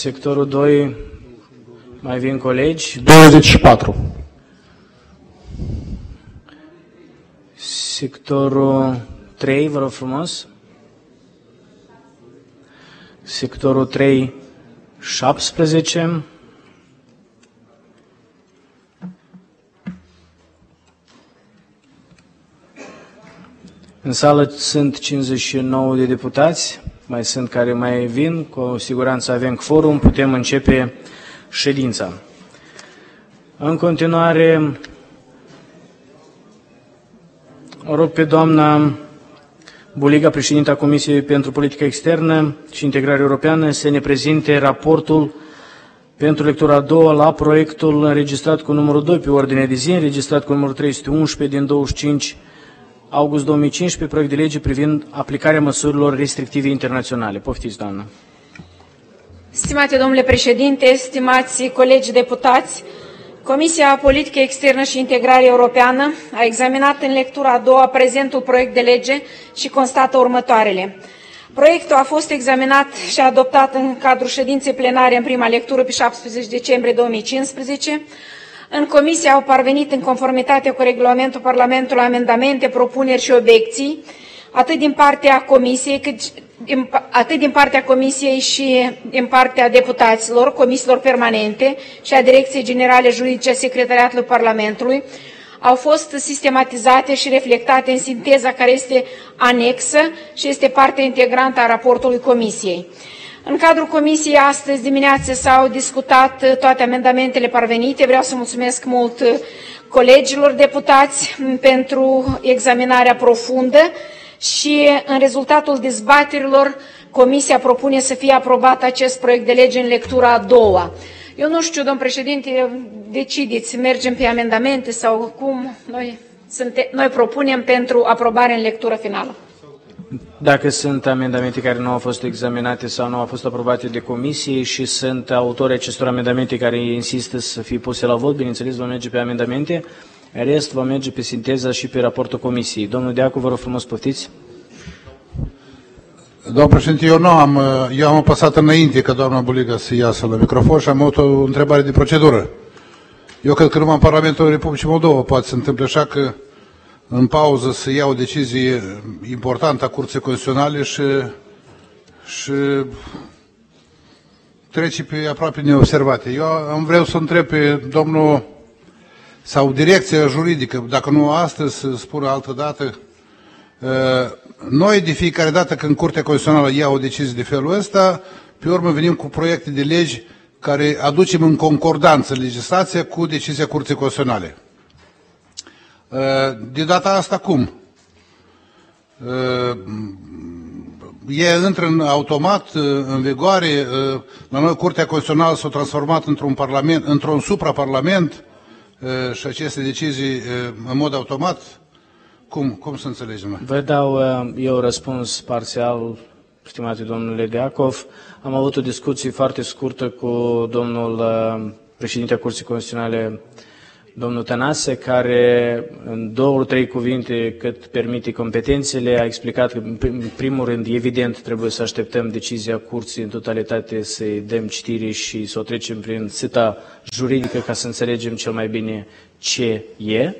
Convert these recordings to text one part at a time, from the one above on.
Sectorul 2, mai vin colegi. 24. Sectorul 3, vă rog frumos. Sectorul 3, 17. În sală sunt 59 de deputați, mai sunt care mai vin, cu siguranță avem forum, putem începe ședința. În continuare, o rog pe doamna Buliga, președinta Comisiei pentru Politică Externă și Integrare Europeană, să ne prezinte raportul pentru lectura a doua la proiectul înregistrat cu numărul 2 pe ordine de zi, înregistrat cu numărul 311 din 25 august 2015, proiect de lege privind aplicarea măsurilor restrictive internaționale. Poftiți, doamnă. Stimate domnule președinte, stimați colegi deputați, Comisia Politică Externă și Integrare Europeană a examinat în lectura a doua prezentul proiect de lege și constată următoarele. Proiectul a fost examinat și adoptat în cadrul ședinței plenare în prima lectură pe 17 decembrie 2015, în comisie au parvenit în conformitate cu regulamentul Parlamentului amendamente, propuneri și obiecții, atât din partea comisiei, cât din, atât din partea comisiei și din partea deputaților, comisiilor permanente și a Direcției Generale Juridice a Secretariatului Parlamentului, au fost sistematizate și reflectate în sinteza care este anexă și este parte integrantă a raportului comisiei. În cadrul comisiei astăzi dimineață s-au discutat uh, toate amendamentele parvenite. Vreau să mulțumesc mult uh, colegilor deputați mm, pentru examinarea profundă și în rezultatul dezbaterilor comisia propune să fie aprobat acest proiect de lege în lectura a doua. Eu nu știu, domn președinte, decideți, mergem pe amendamente sau cum noi, suntem, noi propunem pentru aprobare în lectură finală. Dacă sunt amendamente care nu au fost examinate sau nu au fost aprobate de comisie și sunt autorii acestor amendamente care insistă să fie puse la vot, bineînțeles vom merge pe amendamente, rest vom merge pe sinteza și pe raportul comisiei. Domnul Deacu, vă rog frumos, poftiți. Domnul președinte, eu nu am, eu am apăsat înainte ca doamna Buliga să iasă la microfon și am avut o întrebare de procedură. Eu cred că numai în Parlamentul Republicii Moldova poate să întâmple așa că în pauză să ia o decizie importantă a Curții Constituționale și, și trece pe aproape neobservate. Eu am vreau să întreb pe domnul sau direcția juridică, dacă nu astăzi, să spună altă dată, ă, noi de fiecare dată când Curtea Constituțională ia o decizie de felul ăsta, pe urmă venim cu proiecte de legi care aducem în concordanță legislația cu decizia Curții Constituționale. Uh, de data asta cum? Uh, e intră în automat uh, în vigoare, la noi Curtea Constituțională s-a transformat într-un parlament, într-un supraparlament și aceste decizii în mod automat? Cum, cum să înțelegem? Vă dau eu răspuns parțial, stimate domnule Deacov. Am avut o discuție foarte scurtă cu domnul președinte Curții Constituționale domnul Tănase, care în două, trei cuvinte cât permite competențele, a explicat că, în primul rând, evident, trebuie să așteptăm decizia curții în totalitate, să-i dăm citire și să o trecem prin sita juridică ca să înțelegem cel mai bine ce e.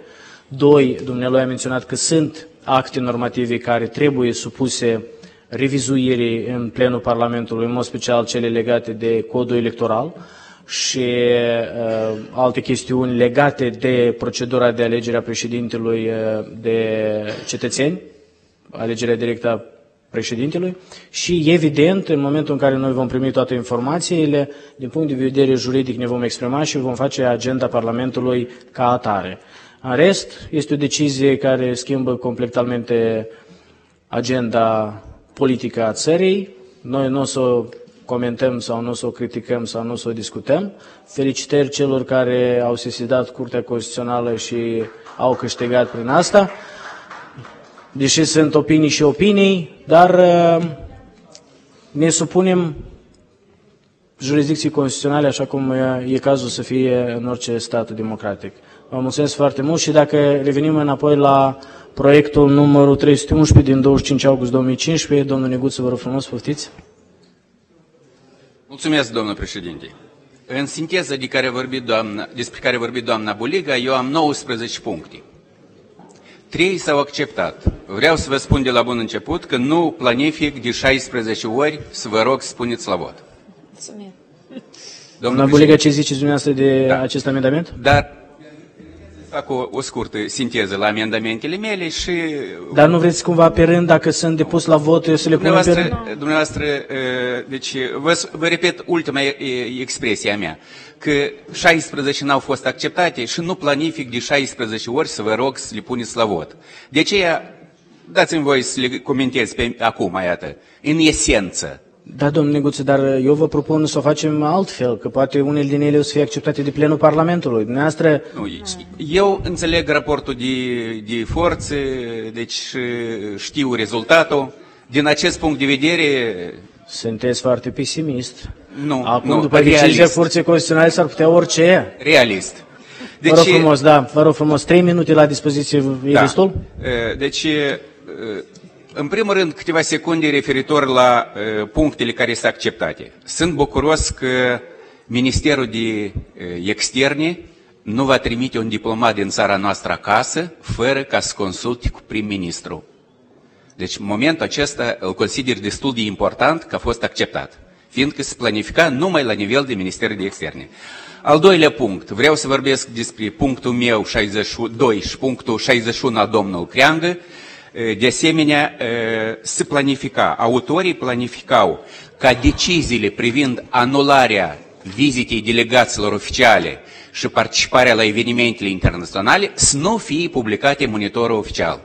Doi, dumnealui a menționat că sunt acte normative care trebuie supuse revizuirii în plenul Parlamentului, în mod special cele legate de codul electoral și uh, alte chestiuni legate de procedura de alegere a președintelui uh, de cetățeni, alegerea directă a președintelui și, evident, în momentul în care noi vom primi toate informațiile, din punct de vedere juridic ne vom exprima și vom face agenda Parlamentului ca atare. În rest, este o decizie care schimbă completamente agenda politică a țării. Noi nu o să comentăm sau nu să o criticăm sau nu să o discutăm. Felicitări celor care au sesizat Curtea Constituțională și au câștigat prin asta. Deși sunt opinii și opinii, dar uh, ne supunem jurisdicții constituționale așa cum e cazul să fie în orice stat democratic. Vă mulțumesc foarte mult și dacă revenim înapoi la proiectul numărul 311 din 25 august 2015, domnul Neguță, vă rog frumos, poftiți. Mulțumesc, domnul președinte. În sinteză de care vorbi doamna, despre care a vorbit doamna Buliga, eu am 19 puncte. Trei s-au acceptat. Vreau să vă spun de la bun început că nu planific de 16 ori să vă rog să spuneți la vot. Mulțumim. Doamna Buliga, ce ziceți dumneavoastră de da. acest amendament? Dar fac o, o scurtă sinteză la amendamentele mele și... Dar nu vreți cumva pe rând, dacă sunt depus la vot, să le punem pe rând? Dumneavoastră, deci vă, vă repet ultima expresie a mea, că 16 n-au fost acceptate și nu planific de 16 ori să vă rog să le puneți la vot. De aceea, dați-mi voi să le comentez pe acum, iată, în esență. Da, domnule Neguță, dar eu vă propun să o facem altfel, că poate unele din ele o să fie acceptate de plenul Parlamentului. Dumneavoastră... Eu înțeleg raportul de, de forțe, deci știu rezultatul. Din acest punct de vedere... Sunteți foarte pesimist. Nu, Acum, nu, după decizia Forței Constituționale, s-ar putea orice. Realist. Deci, vă rog frumos, da, vă rog frumos, trei minute la dispoziție, e da. destul? Deci, în primul rând, câteva secunde referitor la uh, punctele care sunt acceptate. Sunt bucuros că Ministerul de uh, Externe nu va trimite un diplomat din țara noastră acasă fără ca să consulte cu prim-ministru. Deci, în momentul acesta îl consider destul de important că a fost acceptat, fiindcă se planifica numai la nivel de Ministerul de Externe. Al doilea punct, vreau să vorbesc despre punctul meu 62 și punctul 61 al domnului Creangă, de asemenea, se planifica, autorii planificau ca deciziile privind anularea vizitei delegațiilor oficiale și participarea la evenimentele internaționale să nu fie publicate în monitorul oficial.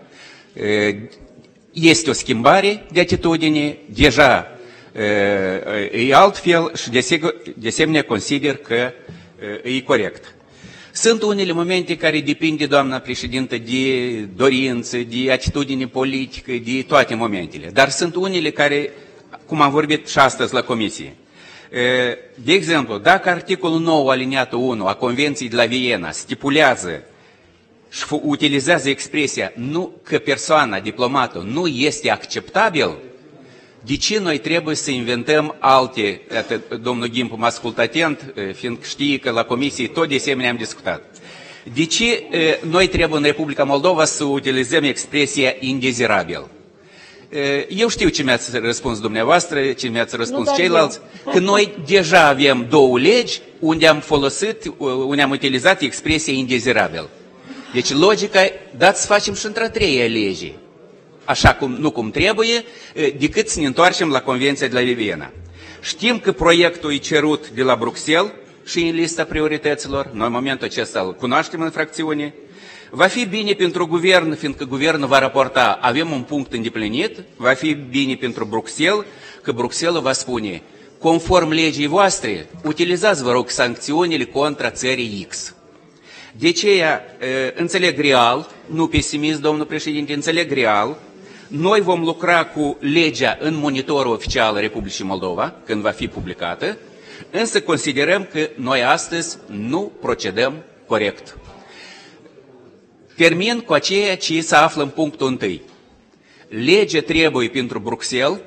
Este o schimbare de atitudine, deja e altfel și de asemenea consider că e corect. Sunt unele momente care depind, doamna președintă, de dorință, de atitudine politică, de toate momentele. Dar sunt unele care, cum am vorbit și astăzi la comisie, de exemplu, dacă articolul 9, aliniatul 1 a Convenției de la Viena stipulează și utilizează expresia nu că persoana, diplomatul, nu este acceptabil, de ce noi trebuie să inventăm alte, atât, domnul Gimpu m-a ascultat atent, fiindcă știe că la comisie tot de asemenea am discutat. De ce noi trebuie în Republica Moldova să utilizăm expresia indezirabil? Eu știu ce mi-ați răspuns dumneavoastră, ce mi-ați răspuns nu, ceilalți, eu. că noi deja avem două legi unde am folosit, unde am utilizat expresia indezirabil. Deci logica, dați să facem și într-a treia lege așa cum, nu cum trebuie, decât să ne întoarcem la Convenția de la Viena. Știm că proiectul e cerut de la Bruxelles și în lista priorităților, noi în momentul acesta îl cunoaștem în fracțiune, Va fi bine pentru guvern, fiindcă guvernul va raporta, avem un punct îndeplinit, va fi bine pentru Bruxelles, că Bruxelles va spune, conform legii voastre, utilizați, vă rog, sancțiunile contra țării X. De aceea, înțeleg real, nu pesimist, domnul președinte, înțeleg real noi vom lucra cu legea în monitorul oficial Republicii Moldova, când va fi publicată, însă considerăm că noi astăzi nu procedăm corect. Termin cu aceea ce se află în punctul întâi. Legea trebuie pentru Bruxelles,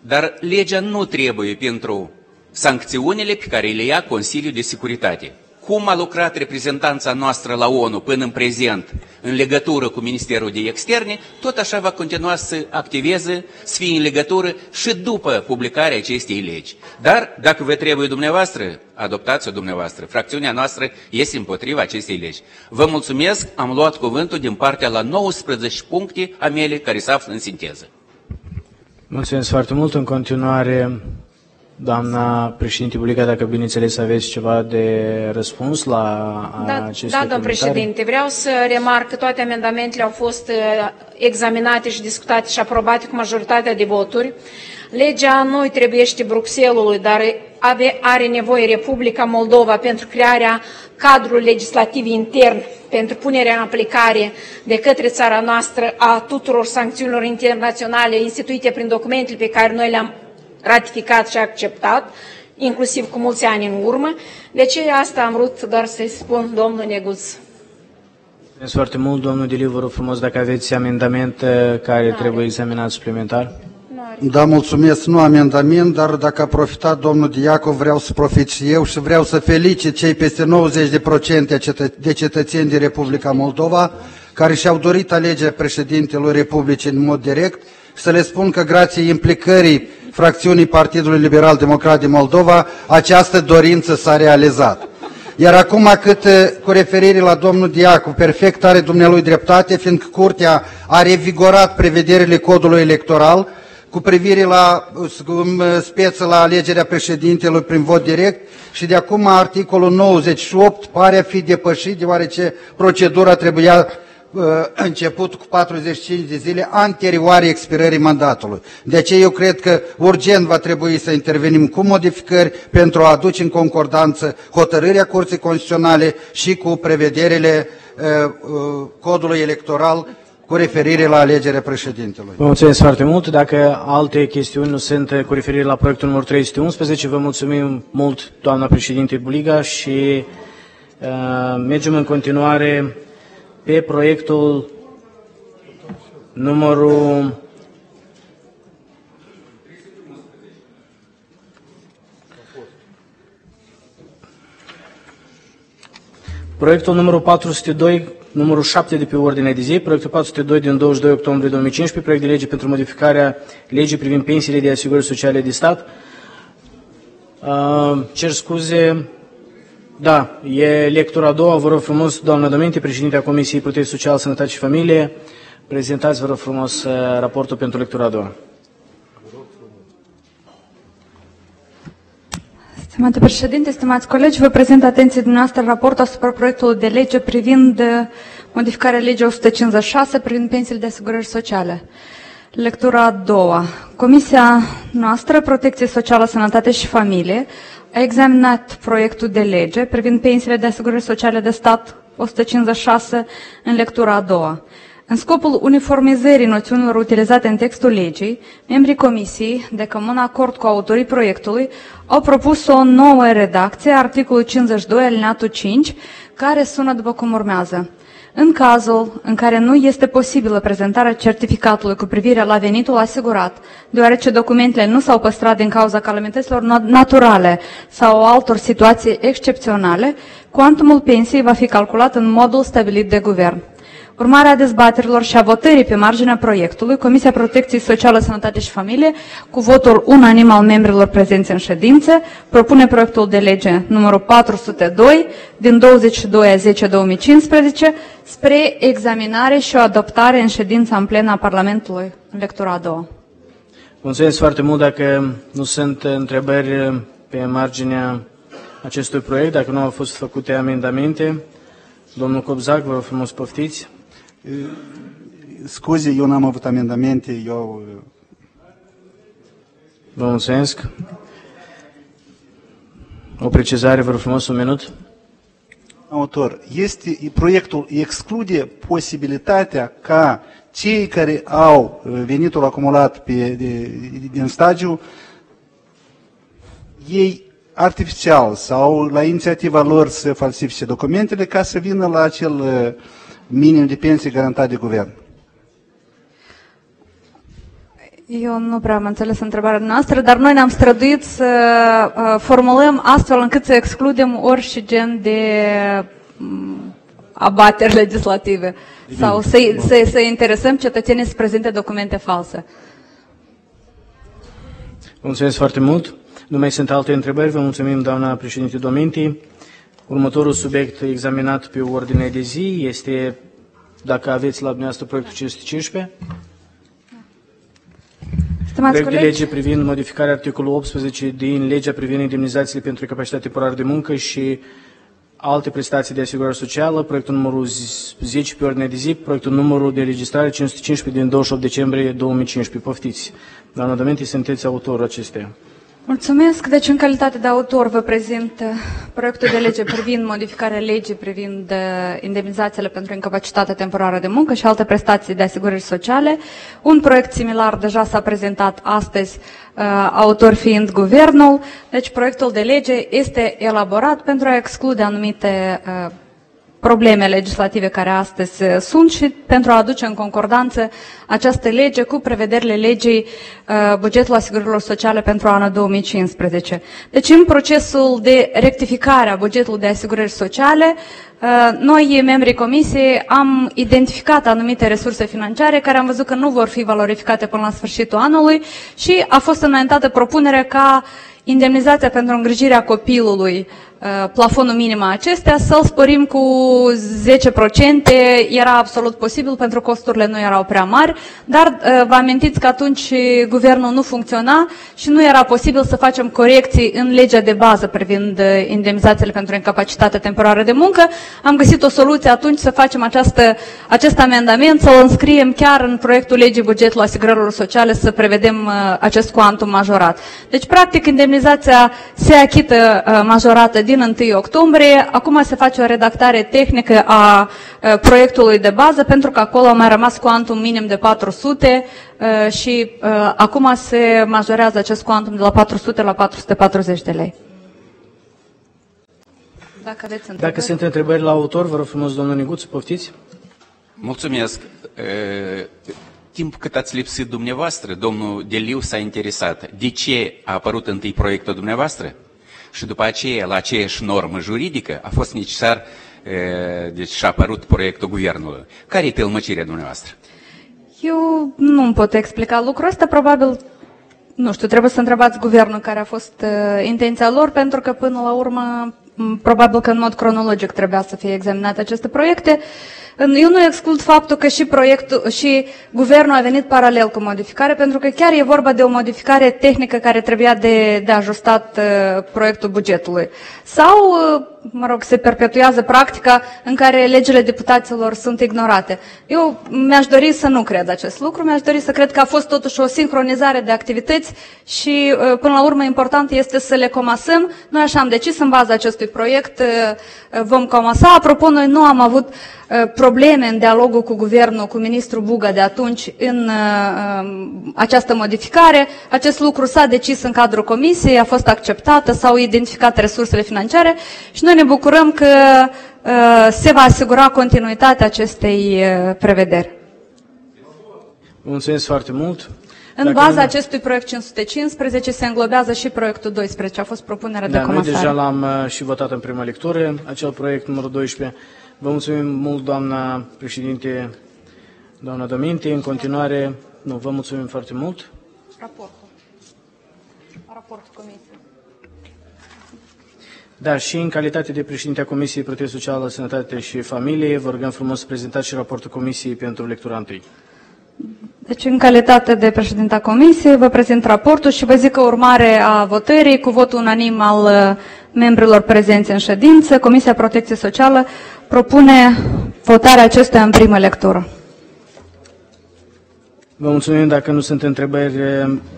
dar legea nu trebuie pentru sancțiunile pe care le ia Consiliul de Securitate cum a lucrat reprezentanța noastră la ONU până în prezent în legătură cu Ministerul de Externe, tot așa va continua să activeze, să fie în legătură și după publicarea acestei legi. Dar, dacă vă trebuie dumneavoastră, adoptați-o dumneavoastră. Fracțiunea noastră este împotriva acestei legi. Vă mulțumesc, am luat cuvântul din partea la 19 puncte a mele care se află în sinteză. Mulțumesc foarte mult. În continuare, Doamna președinte Bulica, dacă bineînțeles aveți ceva de răspuns la da, aceste Da, domnul președinte, vreau să remarc că toate amendamentele au fost uh, examinate și discutate și aprobate cu majoritatea de voturi. Legea nu îi trebuiește Bruxelului, dar are nevoie Republica Moldova pentru crearea cadrului legislativ intern pentru punerea în aplicare de către țara noastră a tuturor sancțiunilor internaționale instituite prin documentele pe care noi le-am ratificat și acceptat, inclusiv cu mulți ani în urmă. De ce asta am vrut doar să-i spun domnul Neguț. Mulțumesc foarte mult, domnul Diliu, vă rog frumos dacă aveți amendamente care N-are. trebuie examinat suplimentar. Nu are. Da, mulțumesc. Nu amendament, dar dacă a profitat domnul Diacov, vreau să profit și eu și vreau să felicit cei peste 90% de cetățeni din Republica Moldova care și-au dorit alegerea președintelui Republicii în mod direct și să le spun că grație implicării fracțiunii Partidului Liberal Democrat din Moldova, această dorință s-a realizat. Iar acum cât cu referire la domnul Diacu, perfect are dumnealui dreptate, fiindcă Curtea a revigorat prevederile codului electoral cu privire la speță la alegerea președintelui prin vot direct și de acum articolul 98 pare a fi depășit deoarece procedura trebuia Uh, început cu 45 de zile anterioare expirării mandatului. De aceea eu cred că urgent va trebui să intervenim cu modificări pentru a aduce în concordanță hotărârea Curții Constituționale și cu prevederile uh, uh, codului electoral cu referire la alegerea președintelui. Vă mulțumesc foarte mult. Dacă alte chestiuni nu sunt cu referire la proiectul numărul 311, vă mulțumim mult, doamna președinte Buliga, și uh, mergem în continuare pe proiectul numărul Proiectul numărul 402, numărul 7 de pe ordinea de zi, proiectul 402 din 22 octombrie 2015, proiect de lege pentru modificarea legii privind pensiile de asigurări sociale de stat. Uh, cer scuze, da, e lectura a doua. Vă rog frumos, doamnă Domente, președintea Comisiei Protecție Social, Sănătate și Familie, prezentați, vă rog frumos, uh, raportul pentru lectura a doua. Stimate președinte, stimați colegi, vă prezint atenție dumneavoastră raport asupra proiectului de lege privind uh, modificarea legii 156 privind pensiile de asigurări sociale. Lectura a doua. Comisia noastră, Protecție Socială, Sănătate și Familie, a examinat proiectul de lege privind pensiile de asigurări sociale de stat 156 în lectura a doua. În scopul uniformizării noțiunilor utilizate în textul legii, membrii comisiei, de comun acord cu autorii proiectului, au propus o nouă redacție a articolului 52 alineatul 5, care sună după cum urmează. În cazul în care nu este posibilă prezentarea certificatului cu privire la venitul asigurat, deoarece documentele nu s-au păstrat din cauza calamităților naturale sau altor situații excepționale, cuantumul pensiei va fi calculat în modul stabilit de guvern. Urmarea dezbaterilor și a votării pe marginea proiectului, Comisia Protecției Sociale, Sănătate și Familie, cu votul unanim al membrilor prezenți în ședință, propune proiectul de lege numărul 402 din 22 a 10 2015 spre examinare și o adoptare în ședința în plenă a Parlamentului în lectura a doua. Mulțumesc foarte mult dacă nu sunt întrebări pe marginea acestui proiect, dacă nu au fost făcute amendamente. Domnul Cobzac, vă rog frumos poftiți. Scuze, eu n-am avut amendamente, eu... Vă mulțumesc. O precizare, vă rog frumos, un minut. Autor, este, proiectul exclude posibilitatea ca cei care au venitul acumulat pe, de, din stagiu, ei artificial sau la inițiativa lor să falsifice documentele ca să vină la acel minim de pensie garantat de guvern. Eu nu prea am înțeles întrebarea noastră, dar noi ne-am străduit să uh, formulăm astfel încât să excludem orice gen de um, abateri legislative Bine. sau să, să, să interesăm cetățenii să prezinte documente false. Mulțumesc foarte mult. Nu mai sunt alte întrebări. Vă mulțumim, doamna președinte Dominti. Următorul subiect examinat pe ordine de zi este, dacă aveți la dumneavoastră proiectul 515, Stimați proiect colegi, de lege privind modificarea articolului 18 din legea privind indemnizațiile pentru capacitate temporară de muncă și alte prestații de asigurare socială, proiectul numărul 10 pe ordine de zi, proiectul numărul de registrare 515 din 28 decembrie 2015. Poftiți. Doamna Dămente, sunteți autorul acesteia. Mulțumesc. Deci, în calitate de autor, vă prezint uh, proiectul de lege privind modificarea legii privind uh, indemnizațiile pentru incapacitate temporară de muncă și alte prestații de asigurări sociale. Un proiect similar deja s-a prezentat astăzi, uh, autor fiind guvernul. Deci, proiectul de lege este elaborat pentru a exclude anumite probleme legislative care astăzi uh, sunt și pentru a aduce în concordanță această lege cu prevederile legii uh, bugetul asigurărilor sociale pentru anul 2015. Deci în procesul de rectificare a bugetului de asigurări sociale, uh, noi, membrii comisiei, am identificat anumite resurse financiare care am văzut că nu vor fi valorificate până la sfârșitul anului și a fost înaintată propunerea ca indemnizația pentru îngrijirea copilului Uh, plafonul minim acestea, să-l sporim cu 10%, era absolut posibil pentru costurile nu erau prea mari, dar uh, vă amintiți că atunci guvernul nu funcționa și nu era posibil să facem corecții în legea de bază privind uh, indemnizațiile pentru incapacitate temporară de muncă. Am găsit o soluție atunci să facem această, acest amendament, să-l înscriem chiar în proiectul legii bugetul asigurărilor sociale, să prevedem acest cuantum majorat. Deci, practic, indemnizația se achită majorată din 1 octombrie. Acum se face o redactare tehnică a proiectului de bază, pentru că acolo a mai rămas cuantum minim de 400 și acum se majorează acest cuantum de la 400 la 440 de lei. Dacă aveți întrebări. Dacă sunt întrebări la autor, vă rog frumos, domnul Niguț, poftiți. Mulțumesc. Timp cât ați lipsit dumneavoastră, domnul Deliu s-a interesat. De ce a apărut întâi proiectul dumneavoastră? Și după aceea, la aceeași normă juridică, a fost necesar, deci și-a apărut proiectul guvernului. Care e tălmăcirea dumneavoastră? Eu nu pot explica lucrul ăsta, probabil, nu știu, trebuie să întrebați guvernul care a fost uh, intenția lor, pentru că până la urmă, probabil că în mod cronologic trebuia să fie examinate aceste proiecte. Uh, eu nu exclud faptul că și proiectul și guvernul a venit paralel cu modificare, pentru că chiar e vorba de o modificare tehnică care trebuia de, de ajustat uh, proiectul bugetului. Sau, uh, mă rog, se perpetuează practica în care legile deputaților sunt ignorate. Eu mi-aș dori să nu cred acest lucru, mi-aș dori să cred că a fost totuși o sincronizare de activități și, uh, până la urmă, important este să le comasăm. Noi așa am decis în baza acestui proiect, uh, vom comasa. Apropo, noi nu am avut uh, probleme în dialogul cu guvernul, cu ministrul Buga de atunci în um, această modificare. Acest lucru s-a decis în cadrul comisiei, a fost acceptată, s-au identificat resursele financiare și noi ne bucurăm că uh, se va asigura continuitatea acestei uh, prevederi. Mulțumesc foarte mult. În Dacă baza nu... acestui proiect 515 se înglobează și proiectul 12. A fost propunerea da, de comasare. Noi deja l-am uh, și votat în prima lectură, acel proiect numărul 12. Vă mulțumim mult, doamna președinte, doamna Dominte. În continuare, nu, vă mulțumim foarte mult. Raportul. Raportul comisiei. Da, și în calitate de președinte a Comisiei Protecție Socială, Sănătate și Familie, vă rugăm frumos să prezentați și raportul Comisiei pentru lectura întâi. Deci, în calitate de președinte a Comisiei, vă prezint raportul și vă zic că urmare a votării, cu votul unanim al uh, membrilor prezenți în ședință, Comisia Protecție Socială propune votarea acestuia în primă lectură. Vă mulțumim dacă nu sunt întrebări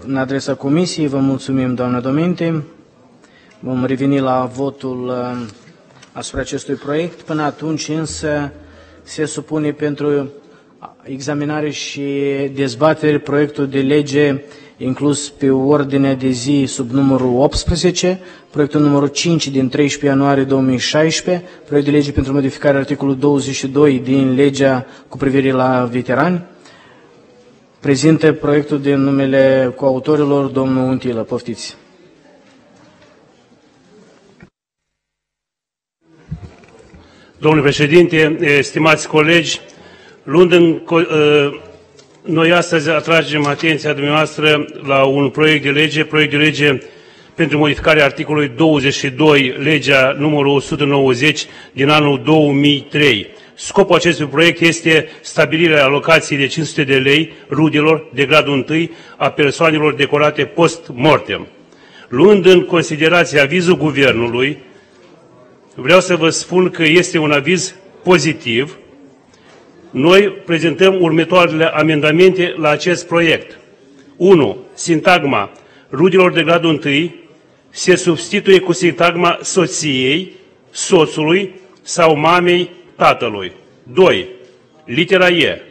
în adresa Comisiei. Vă mulțumim, doamnă Dominte. Vom reveni la votul uh, asupra acestui proiect. Până atunci însă se supune pentru examinare și dezbatere proiectul de lege inclus pe ordinea de zi sub numărul 18, proiectul numărul 5 din 13 ianuarie 2016, proiect de lege pentru modificarea articolului 22 din legea cu privire la veterani. Prezintă proiectul de numele coautorilor, domnul Untilă. Poftiți! Domnule președinte, stimați colegi, luând în, noi astăzi atragem atenția dumneavoastră la un proiect de lege, proiect de lege pentru modificarea articolului 22, legea numărul 190 din anul 2003. Scopul acestui proiect este stabilirea alocației de 500 de lei rudelor de gradul 1 a persoanelor decorate post-mortem. Luând în considerație avizul Guvernului, vreau să vă spun că este un aviz pozitiv. Noi prezentăm următoarele amendamente la acest proiect. 1. Sintagma rudelor de gradul 1 se substituie cu sintagma soției, soțului sau mamei tatălui. 2. Litera E.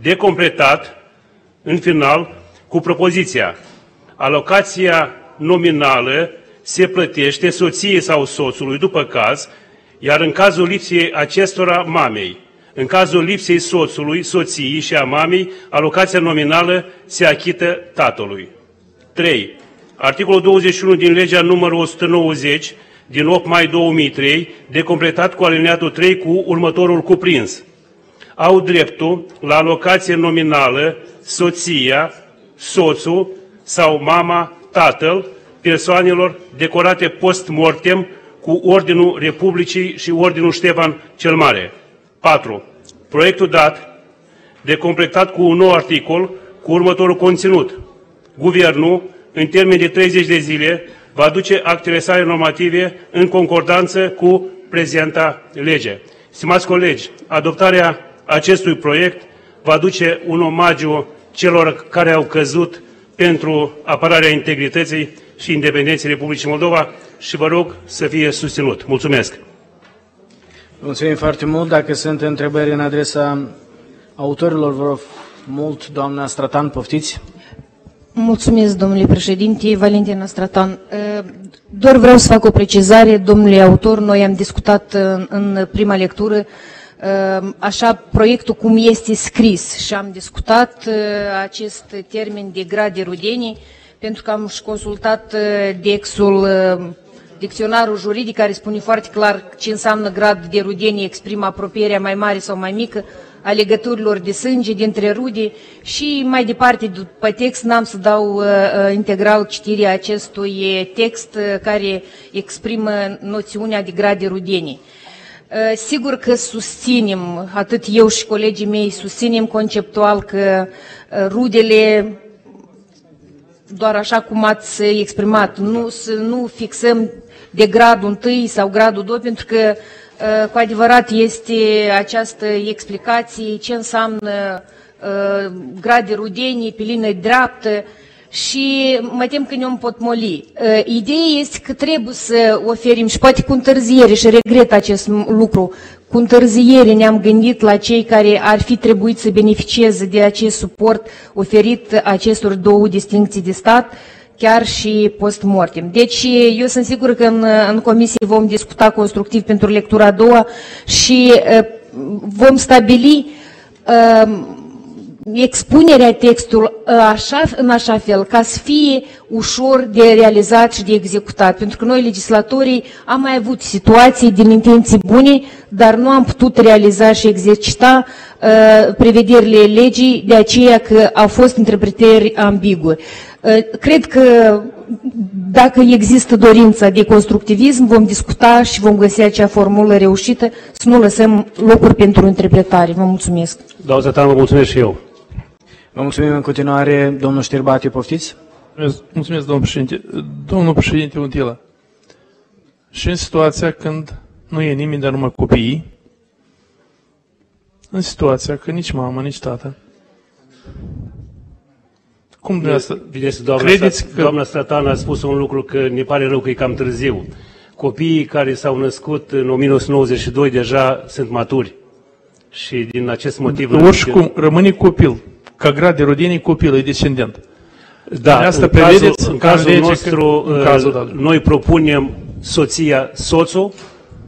De completat, în final, cu propoziția alocația nominală se plătește soției sau soțului, după caz, iar în cazul lipsei acestora mamei, în cazul lipsei soțului, soției și a mamei, alocația nominală se achită tatălui. 3. Articolul 21 din legea numărul 190 din 8 mai 2003, de completat cu alineatul 3 cu următorul cuprins. Au dreptul la alocație nominală soția, soțul sau mama, tatăl, persoanelor decorate post-mortem cu Ordinul Republicii și Ordinul Ștefan cel Mare. 4. Proiectul dat, de completat cu un nou articol, cu următorul conținut. Guvernul, în termen de 30 de zile, va duce actele sale normative în concordanță cu prezenta lege. Stimați colegi, adoptarea acestui proiect va duce un omagiu celor care au căzut pentru apărarea integrității și independenței Republicii Moldova și vă rog să fie susținut. Mulțumesc! Mulțumim foarte mult. Dacă sunt întrebări în adresa autorilor, vă rog mult, doamna Stratan, poftiți. Mulțumesc, domnule președinte. Valentina Stratan. Doar vreau să fac o precizare, domnule autor. Noi am discutat în prima lectură așa proiectul cum este scris și am discutat acest termen de grad de rudenii pentru că am și consultat dexul dicționarul juridic care spune foarte clar ce înseamnă grad de rudenie, exprimă apropierea mai mare sau mai mică a legăturilor de sânge dintre rude și mai departe după text n-am să dau uh, uh integral citirea acestui text uh, care exprimă noțiunea de grad de rudenie. Uh, sigur că susținem, atât eu și colegii mei, susținem conceptual că uh, rudele doar așa cum ați exprimat, nu, să nu fixăm de gradul 1 sau gradul 2, pentru că uh, cu adevărat este această explicație ce înseamnă uh, grad de rudenie pe linie dreaptă și mă tem că ne-om potmoli. Uh, ideea este că trebuie să oferim și poate cu întârziere și regret acest lucru, cu întârziere ne-am gândit la cei care ar fi trebuit să beneficieze de acest suport oferit acestor două distincții de stat, chiar și post-mortem. Deci eu sunt sigură că în, în comisie vom discuta constructiv pentru lectura a doua și uh, vom stabili uh, expunerea textului așa, în așa fel ca să fie ușor de realizat și de executat. Pentru că noi, legislatorii, am mai avut situații din intenții bune, dar nu am putut realiza și exercita uh, prevederile legii, de aceea că au fost interpretări ambigue. Uh, cred că dacă există dorința de constructivism, vom discuta și vom găsi acea formulă reușită, să nu lăsăm locuri pentru interpretare. Vă mulțumesc. Doamna Zătan, vă mulțumesc și eu. Vă mulțumim în continuare, domnul Știrbati, poftiți? Mulțumesc, mulțumesc, domnul președinte. Domnul președinte Untila, și în situația când nu e nimeni, dar numai copiii, în situația că nici mama, nici tată, cum dumneavoastră? Vedeți, doamna, credeți că... doamna Stratan a spus un lucru că ne pare rău că e cam târziu. Copiii care s-au născut în 1992 deja sunt maturi. Și din acest motiv... Oricum, rămâne copil ca grad de rodenie copilul e descendent. Da, asta în cazul, în cazul nostru, în cazul, da. noi propunem soția, soțul,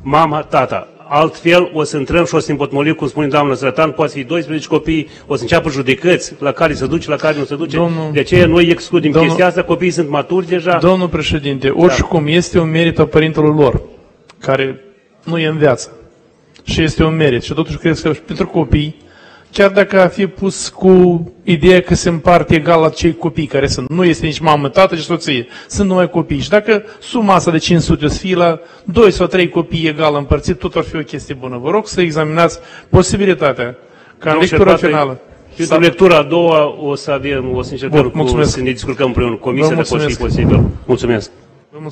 mama, tata. Altfel o să intrăm și o să împotmolim, cum spune doamna Zrătan, poate fi 12 copii, o să înceapă judecăți la care se duce, la care nu se duce. Domnul, de aceea noi excludem domnul, chestia asta, copiii sunt maturi deja. Domnul președinte, oricum da. este un merit al părintelor lor, care nu e în viață. Și este un merit. Și totuși cred că pentru copii, chiar dacă a fi pus cu ideea că se împarte egal la cei copii care sunt. Nu este nici mamă, tată și soție. Sunt numai copii. Și dacă suma asta de 500 o să fie la 2 sau 3 copii egal împărțit, tot ar fi o chestie bună. Vă rog să examinați posibilitatea ca în lectura finală. Pentru lectura a doua o să avem, o să încercăm cu, să ne discutăm împreună cu comisia, dacă poate fi posibil. Mulțumesc.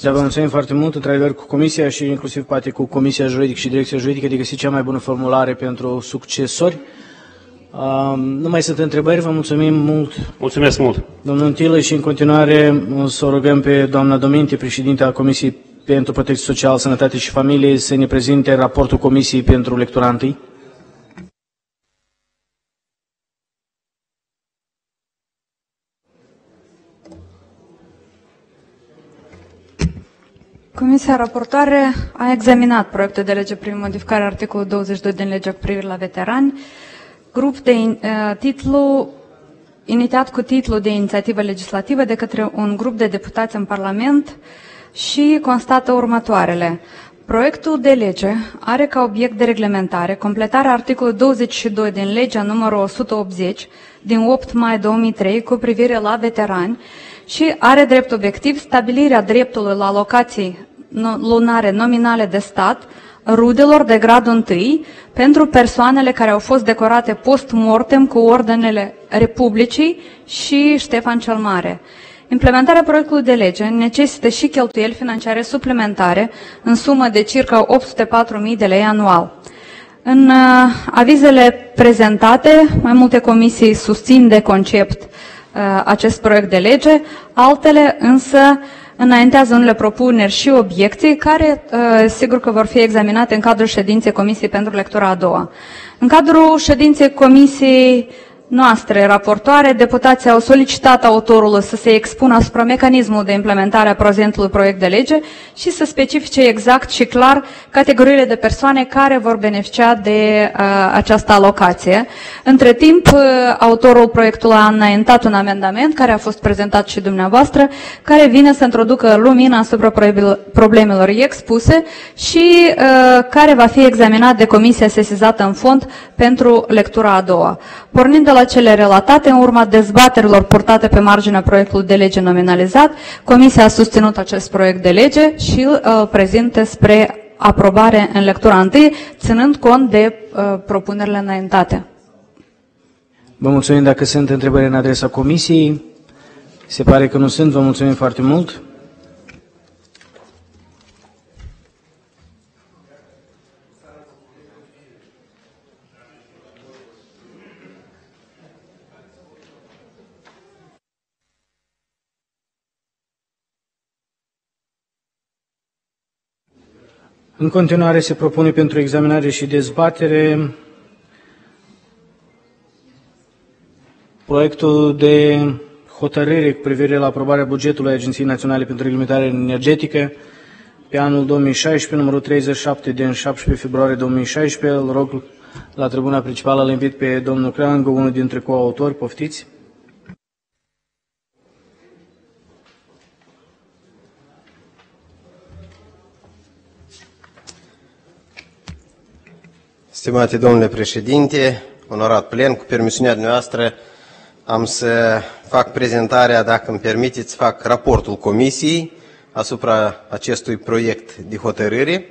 Da, vă mulțumim foarte mult, într-adevăr, cu Comisia și inclusiv poate cu Comisia Juridică și Direcția Juridică de găsi cea mai bună formulare pentru succesori. Nu mai sunt întrebări, vă mulțumim mult. Mulțumesc mult. Domnul Tilă și în continuare să o rugăm pe doamna Dominte, președinte a Comisiei pentru Protecție Socială, Sănătate și Familie, să ne prezinte raportul Comisiei pentru lectura întâi. Comisia raportoare a examinat proiectul de lege privind modificarea articolului 22 din legea cu privire la veterani, grup de uh, titlu inițiat cu titlul de inițiativă legislativă de către un grup de deputați în Parlament și constată următoarele. Proiectul de lege are ca obiect de reglementare completarea articolului 22 din legea numărul 180 din 8 mai 2003 cu privire la veterani și are drept obiectiv stabilirea dreptului la alocații lunare nominale de stat rudelor de gradul 1 pentru persoanele care au fost decorate post-mortem cu ordinele Republicii și Ștefan cel Mare. Implementarea proiectului de lege necesită și cheltuieli financiare suplimentare în sumă de circa 804.000 de lei anual. În uh, avizele prezentate, mai multe comisii susțin de concept uh, acest proiect de lege, altele însă înaintează unele propuneri și obiecții care uh, sigur că vor fi examinate în cadrul ședinței Comisiei pentru lectura a doua. În cadrul ședinței Comisiei noastre raportoare, deputații au solicitat autorului să se expună asupra mecanismului de implementare a prezentului proiect de lege și să specifice exact și clar categoriile de persoane care vor beneficia de uh, această alocație. Între timp, uh, autorul proiectului a înaintat un amendament care a fost prezentat și dumneavoastră, care vine să introducă lumina asupra problemelor expuse și uh, care va fi examinat de comisia sesizată în fond pentru lectura a doua. Pornind de la cele relatate, în urma dezbaterilor purtate pe marginea proiectului de lege nominalizat, Comisia a susținut acest proiect de lege și îl uh, prezintă spre aprobare în lectura întâi, ținând cont de uh, propunerile înaintate. Vă mulțumim dacă sunt întrebări în adresa Comisiei. Se pare că nu sunt. Vă mulțumim foarte mult. În continuare se propune pentru examinare și dezbatere proiectul de hotărâre cu privire la aprobarea bugetului Agenției Naționale pentru Reglementare Energetică pe anul 2016, numărul 37 din 17 februarie 2016. Îl rog la tribuna principală, îl invit pe domnul Creangă, unul dintre coautori, poftiți. Stimate domnule președinte, onorat plen, cu permisiunea noastră am să fac prezentarea, dacă îmi permiteți, fac raportul comisiei asupra acestui proiect de hotărâre.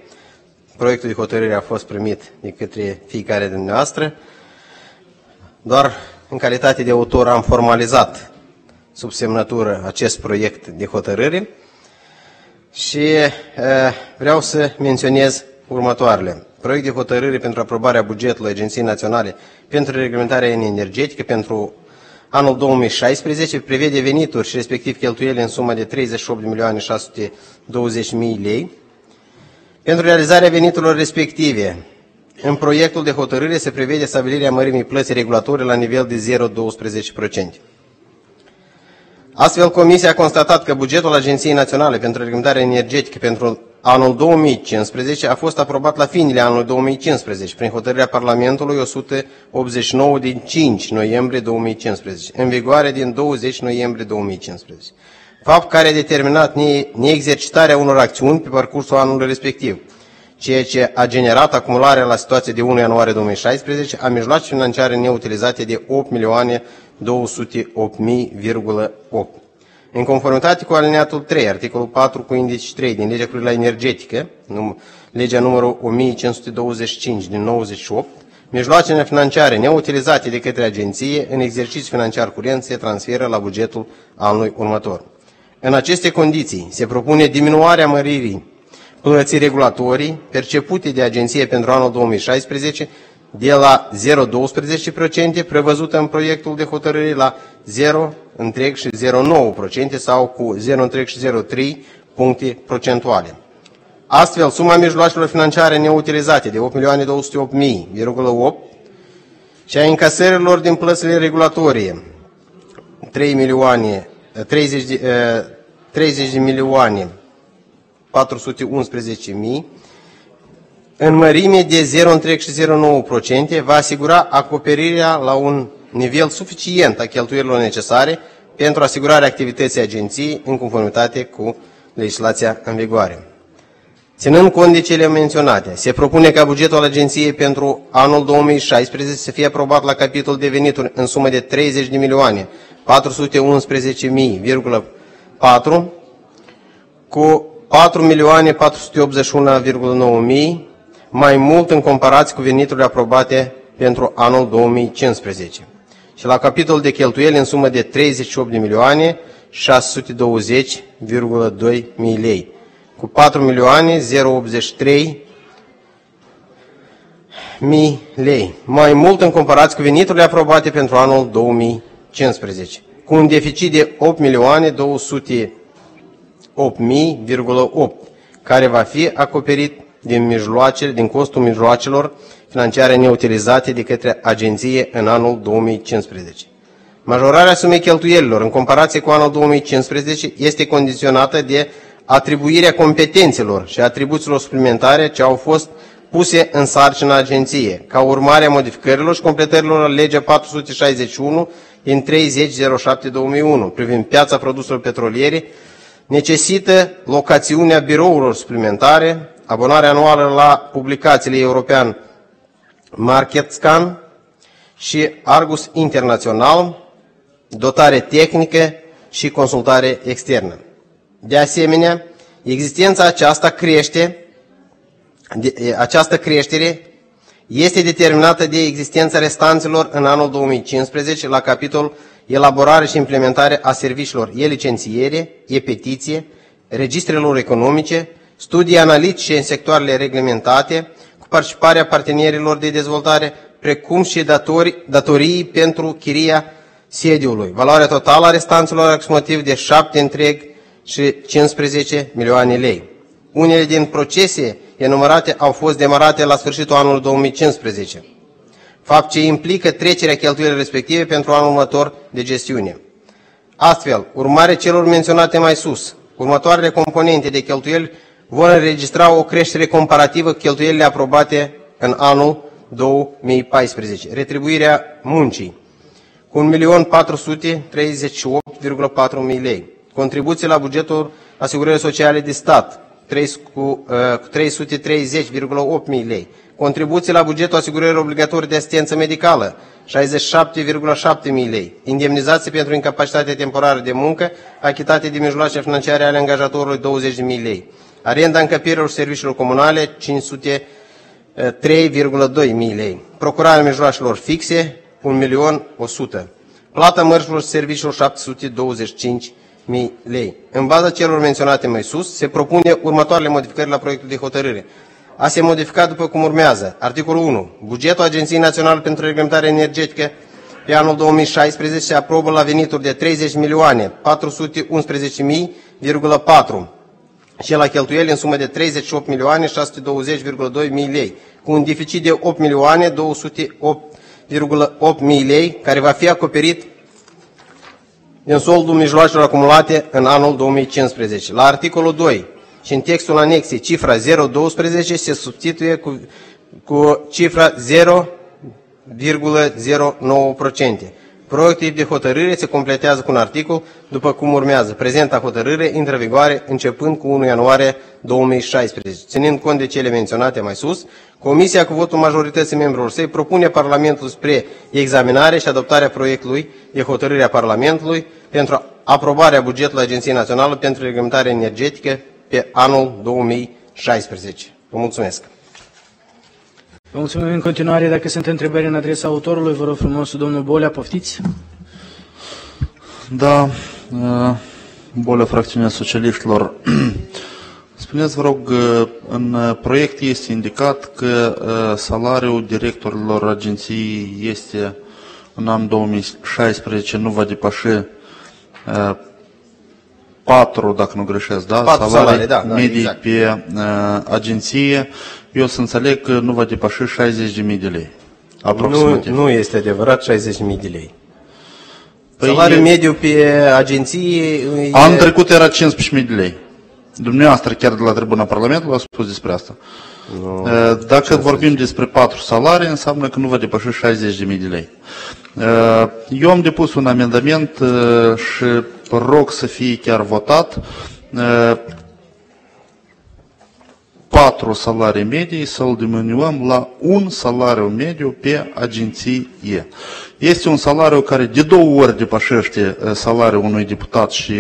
Proiectul de hotărâre a fost primit de către fiecare din noastră. Doar în calitate de autor am formalizat sub semnătură acest proiect de hotărâre și uh, vreau să menționez următoarele proiect de hotărâre pentru aprobarea bugetului Agenției Naționale pentru Reglementarea Energetică pentru anul 2016 prevede venituri și respectiv cheltuieli în sumă de 38.620.000 lei. Pentru realizarea veniturilor respective, în proiectul de hotărâre se prevede stabilirea mărimii plății regulatorii la nivel de 0,12%. Astfel, Comisia a constatat că bugetul Agenției Naționale pentru Reglementare Energetică pentru anul 2015 a fost aprobat la finele anului 2015 prin hotărârea Parlamentului 189 din 5 noiembrie 2015, în vigoare din 20 noiembrie 2015. Fapt care a determinat neexercitarea unor acțiuni pe parcursul anului respectiv, ceea ce a generat acumularea la situația de 1 ianuarie 2016 a mijloace financiare neutilizate de 8 milioane 208.000,8 în conformitate cu alineatul 3, articolul 4 cu indici 3 din legea curilor energetică, num, legea numărul 1525 din 98, mijloacele financiare neutilizate de către agenție în exercițiu financiar curent se transferă la bugetul anului următor. În aceste condiții se propune diminuarea măririi plății regulatorii percepute de agenție pentru anul 2016 de la 0,12% prevăzută în proiectul de hotărâre la 0 întreg și 0,9% sau cu 0,03 puncte procentuale. Astfel, suma mijloacelor financiare neutilizate de 8.208.000,8 și a încasărilor din plățile regulatorie 3 milioane, 30 de, 30 de milioane 411.000, în mărime de 0,09% va asigura acoperirea la un nivel suficient a cheltuielilor necesare pentru asigurarea activității agenției în conformitate cu legislația în vigoare. Ținând cont de cele menționate, se propune ca bugetul agenției pentru anul 2016 să fie aprobat la capitol de venituri în sumă de 30 de milioane 411.000,4 cu 4 milioane 481,9 mai mult în comparație cu veniturile aprobate pentru anul 2015. Și la capitol de cheltuieli în sumă de 38 de milioane 620,2 mii lei. Cu 4 milioane 083 mii lei, mai mult în comparație cu veniturile aprobate pentru anul 2015, cu un deficit de 8 milioane 208 mii,8, care va fi acoperit din, mijloace, din costul mijloacelor financiare neutilizate de către agenție în anul 2015. Majorarea sumei cheltuielilor în comparație cu anul 2015 este condiționată de atribuirea competențelor și atribuțiilor suplimentare ce au fost puse în sarcină agenție, ca urmare a modificărilor și completărilor la legea 461 din 30.07.2001 privind piața produselor petroliere, necesită locațiunea birourilor suplimentare, abonarea anuală la publicațiile european Market Scan și Argus Internațional, dotare tehnică și consultare externă. De asemenea, existența aceasta crește, de, această creștere este determinată de existența restanțelor în anul 2015 la capitol elaborare și implementare a serviciilor e-licențiere, e-petiție, registrelor economice, studii analitice în sectoarele reglementate, cu participarea partenerilor de dezvoltare, precum și datorii, datorii pentru chiria sediului. Valoarea totală a restanțelor aproximativ de 7 întreg și 15 milioane lei. Unele din procese enumerate au fost demarate la sfârșitul anului 2015, fapt ce implică trecerea cheltuielor respective pentru anul următor de gestiune. Astfel, urmare celor menționate mai sus, următoarele componente de cheltuieli vor înregistra o creștere comparativă cu cheltuielile aprobate în anul 2014. Retribuirea muncii cu 1.438,4 lei. Contribuții la bugetul asigurării sociale de stat, cu 330,8 uh, mii lei, contribuții la bugetul asigurării obligatorii de asistență medicală, 67,7 mii lei, indemnizații pentru incapacitate temporară de muncă, achitate de mijloace financiare ale angajatorului 20 de mii lei, arenda încăpirilor și serviciilor comunale 503,2 mii lei, procurarea mijloacelor fixe 1.100.000, plata mărșilor și serviciilor 725 mii lei. În baza celor menționate mai sus, se propune următoarele modificări la proiectul de hotărâre. A se modifica după cum urmează. Articolul 1. Bugetul Agenției Naționale pentru Reglementare Energetică pe anul 2016 se aprobă la venituri de 30 milioane 411.000,4 și la cheltuieli în sumă de 38 milioane 620,2 mii lei, cu un deficit de 8 milioane 208,8 mii lei, care va fi acoperit din soldul mijloacelor acumulate în anul 2015. La articolul 2 și în textul anexei, cifra 0,12 se substituie cu, cu cifra 0,09%. Proiectul de hotărâre se completează cu un articol, după cum urmează. Prezenta hotărâre intră în vigoare începând cu 1 ianuarie 2016. Ținând cont de cele menționate mai sus, Comisia cu votul majorității membrilor săi propune Parlamentul spre examinare și adoptarea proiectului de hotărâre a Parlamentului pentru aprobarea bugetului Agenției Naționale pentru Reglementare Energetică pe anul 2016. Vă mulțumesc! Vă mulțumim în continuare. Dacă sunt întrebări în adresa autorului, vă rog frumos, domnul Bolea, poftiți. Da, uh, Bolea, fracțiunea socialiștilor. Spuneți, vă rog, uh, în proiect este indicat că uh, salariul directorilor agenției este în anul 2016 nu va depăși 4, dacă nu greșesc, da? Patru salarii, salarii da, da, medii exact. pe uh, agenție. Eu să înțeleg că nu va depăși 60.000 de lei. Aproximativ. Nu, nu este adevărat 60.000 de lei. Păi Salariul e... mediu pe agenție... Anul trecut era 15.000 de lei. Dumneavoastră, chiar de la tribuna Parlamentului, a spus despre asta. No, Dacă vorbim despre patru salarii, înseamnă că nu va depăși 60.000 de lei. Eu am depus un amendament și rog să fie chiar votat patru salarii medii să-l diminuăm la un salariu mediu pe agenție. Este un salariu care de două ori depășește salariul unui deputat și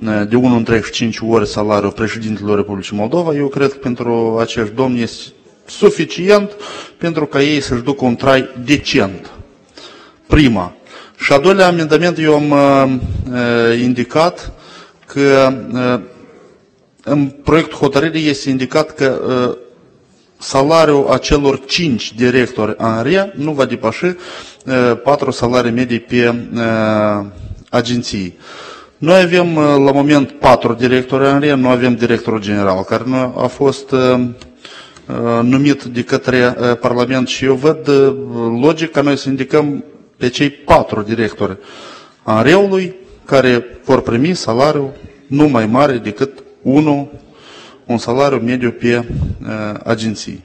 de 1,5 ori salariul președintelor Republicii Moldova. Eu cred că pentru acești domni este suficient pentru ca ei să-și ducă un trai decent. Prima. Și a doilea amendament eu am uh, indicat că uh, în proiectul hotărârii este indicat că uh, salariul acelor 5 directori ANRE nu va depăși uh, 4 salarii medii pe uh, agenții. Noi avem uh, la moment 4 directori ANRE, nu avem directorul general, care nu a fost uh, uh, numit de către uh, Parlament și eu văd uh, logic ca noi să indicăm pe cei 4 directori ANRE-ului care vor primi salariul nu mai mare decât 1, un salariu mediu pe uh, agenții.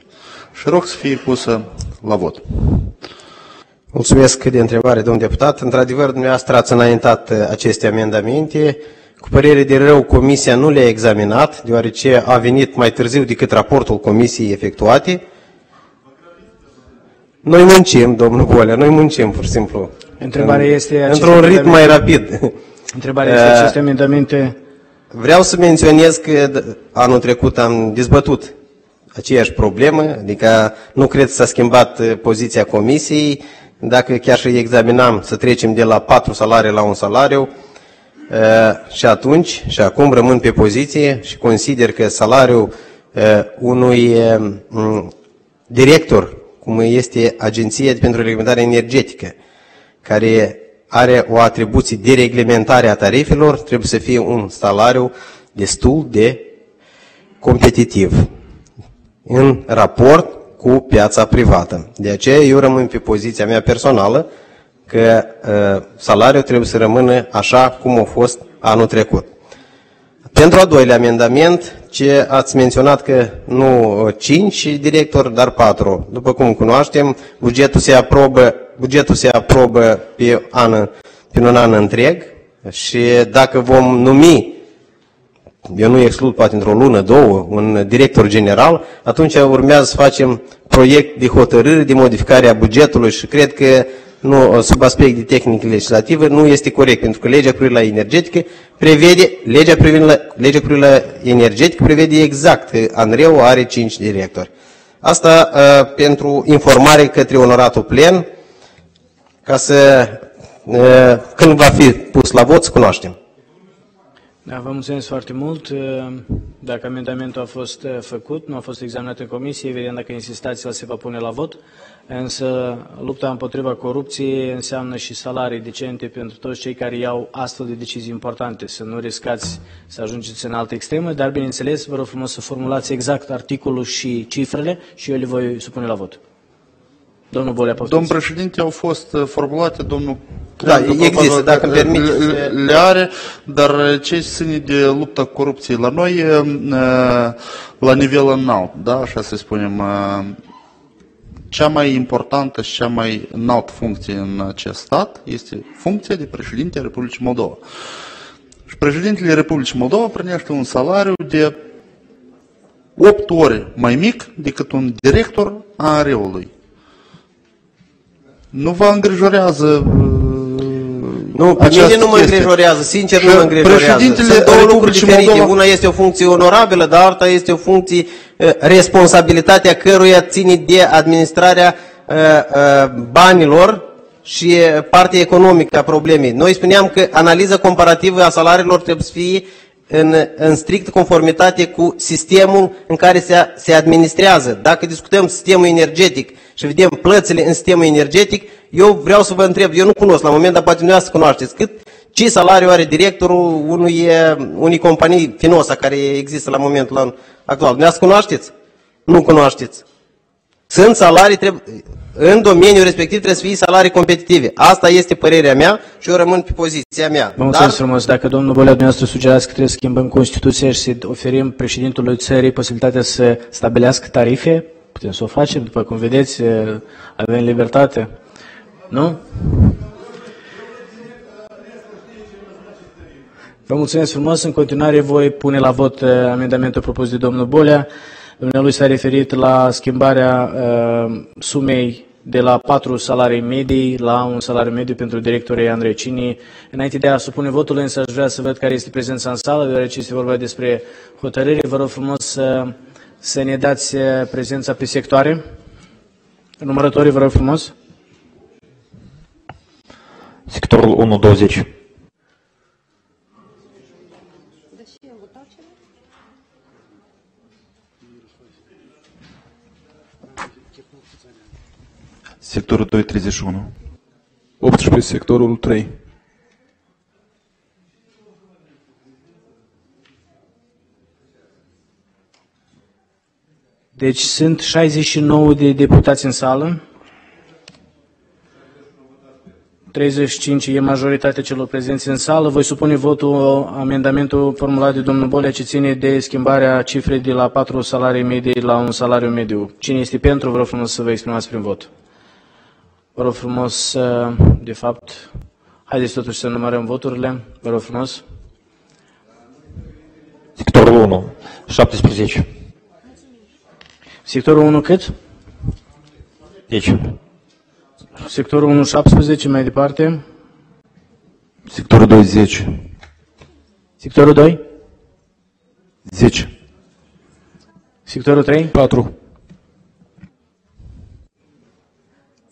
Și rog să fie pusă la vot. Mulțumesc de întrebare, domnul deputat. Într-adevăr, dumneavoastră ați înaintat uh, aceste amendamente. Cu părere de rău, Comisia nu le-a examinat, deoarece a venit mai târziu decât raportul Comisiei efectuate. Noi muncim, domnul Bolea, noi muncim, pur și simplu. Întrebarea este... Într-un ritm mai rapid. Întrebarea este Uh, aceste amendamente Vreau să menționez că d- anul trecut am dezbătut aceeași problemă, adică nu cred că s-a schimbat uh, poziția comisiei, dacă chiar și examinam să trecem de la patru salarii la un salariu, uh, și atunci și acum rămân pe poziție și consider că salariul uh, unui uh, m, director, cum este Agenția pentru Reglementare Energetică, care are o atribuție de reglementare a tarifelor, trebuie să fie un salariu destul de competitiv. În raport cu piața privată. De aceea eu rămân pe poziția mea personală că uh, salariul trebuie să rămână așa cum a fost anul trecut. Pentru a doilea amendament, ce ați menționat că nu 5 directori, dar 4. După cum cunoaștem, bugetul se aprobă, bugetul se aprobă pe, an, pe un an întreg și dacă vom numi, eu nu exclud poate într-o lună, două, un director general, atunci urmează să facem proiect de hotărâre de modificare a bugetului și cred că nu, sub aspect de tehnică legislativă, nu este corect, pentru că legea privind la energetică prevede, legea privind la, legea privind la energetică prevede exact că ANREU are 5 directori. Asta uh, pentru informare către onoratul plen, ca să, uh, când va fi pus la vot, să cunoaștem. Da, vă mulțumesc foarte mult. Dacă amendamentul a fost uh, făcut, nu a fost examinat în comisie, evident dacă insistați, el se va pune la vot. Însă lupta împotriva corupției înseamnă și salarii decente pentru toți cei care iau astfel de decizii importante, să nu riscați să ajungeți în altă extremă, dar bineînțeles, vă rog frumos să formulați exact articolul și cifrele și eu le voi supune la vot. Domnul Bolea, poftiți. Domnul președinte, au fost uh, formulate, domnul Da, Creangă există, probabil dacă că îmi permiteți, le, le are, dar ce ține de lupta cu corupției la noi, uh, la nivel înalt, da, așa să spunem, uh, cea mai importantă și cea mai înaltă funcție în acest stat este funcția de președinte a Republicii Moldova. Și președintele Republicii Moldova primește un salariu de 8 ori mai mic decât un director a ARE-ului. Nu vă îngrijorează uh, Nu, pe această mine nu mă chestie? îngrijorează, sincer nu Și mă îngrijorează. președintele Sunt două lucruri Republicii diferite. Moldova- Una este o funcție onorabilă, dar alta este o funcție, eh, responsabilitatea căruia ține de administrarea eh, eh, banilor și eh, partea economică a problemei. Noi spuneam că analiza comparativă a salariilor trebuie să fie în, în strict conformitate cu sistemul în care se, se administrează. Dacă discutăm sistemul energetic și vedem plățile în sistemul energetic, eu vreau să vă întreb, eu nu cunosc la moment, dar poate dumneavoastră cunoașteți, cât, ce salariu are directorul unui, eh, unei companii Finosa care există la momentul actual. Dumneavoastră cunoașteți? Nu cunoașteți. Sunt salarii, trebuie, în domeniul respectiv trebuie să fie salarii competitive. Asta este părerea mea și eu rămân pe poziția mea. Vă mulțumesc Dar... frumos. Dacă domnul Bolea dumneavoastră sugerați că trebuie să schimbăm Constituția și să oferim președintelui țării posibilitatea să stabilească tarife, putem să o facem. După cum vedeți, avem libertate. Nu? Vă mulțumesc frumos. În continuare voi pune la vot amendamentul propus de domnul Bolea. Dumnealui s-a referit la schimbarea uh, sumei de la patru salarii medii la un salariu mediu pentru directorii Andrei Cini. Înainte de a supune votul, însă aș vrea să văd care este prezența în sală, deoarece este vorba despre hotărâre. Vă rog frumos să, să ne dați prezența pe sectoare. Numărătorii, vă rog frumos. Sectorul 1, 20. Sectorul 2, 31. 18, sectorul 3. Deci sunt 69 de deputați în sală. 35 e majoritatea celor prezenți în sală. Voi supune votul amendamentul formulat de domnul Bolea ce ține de schimbarea cifrei de la 4 salarii medii la un salariu mediu. Cine este pentru, vreau frumos să vă exprimați prin vot. Vă rog frumos, de fapt, haideți totuși să numărăm voturile. Vă rog frumos. Sectorul 1, 17. Sectorul 1 cât? 10. Sectorul 1, 17, mai departe. Sectorul 2, 10. Sectorul 2? 10. Sectorul 3? 4.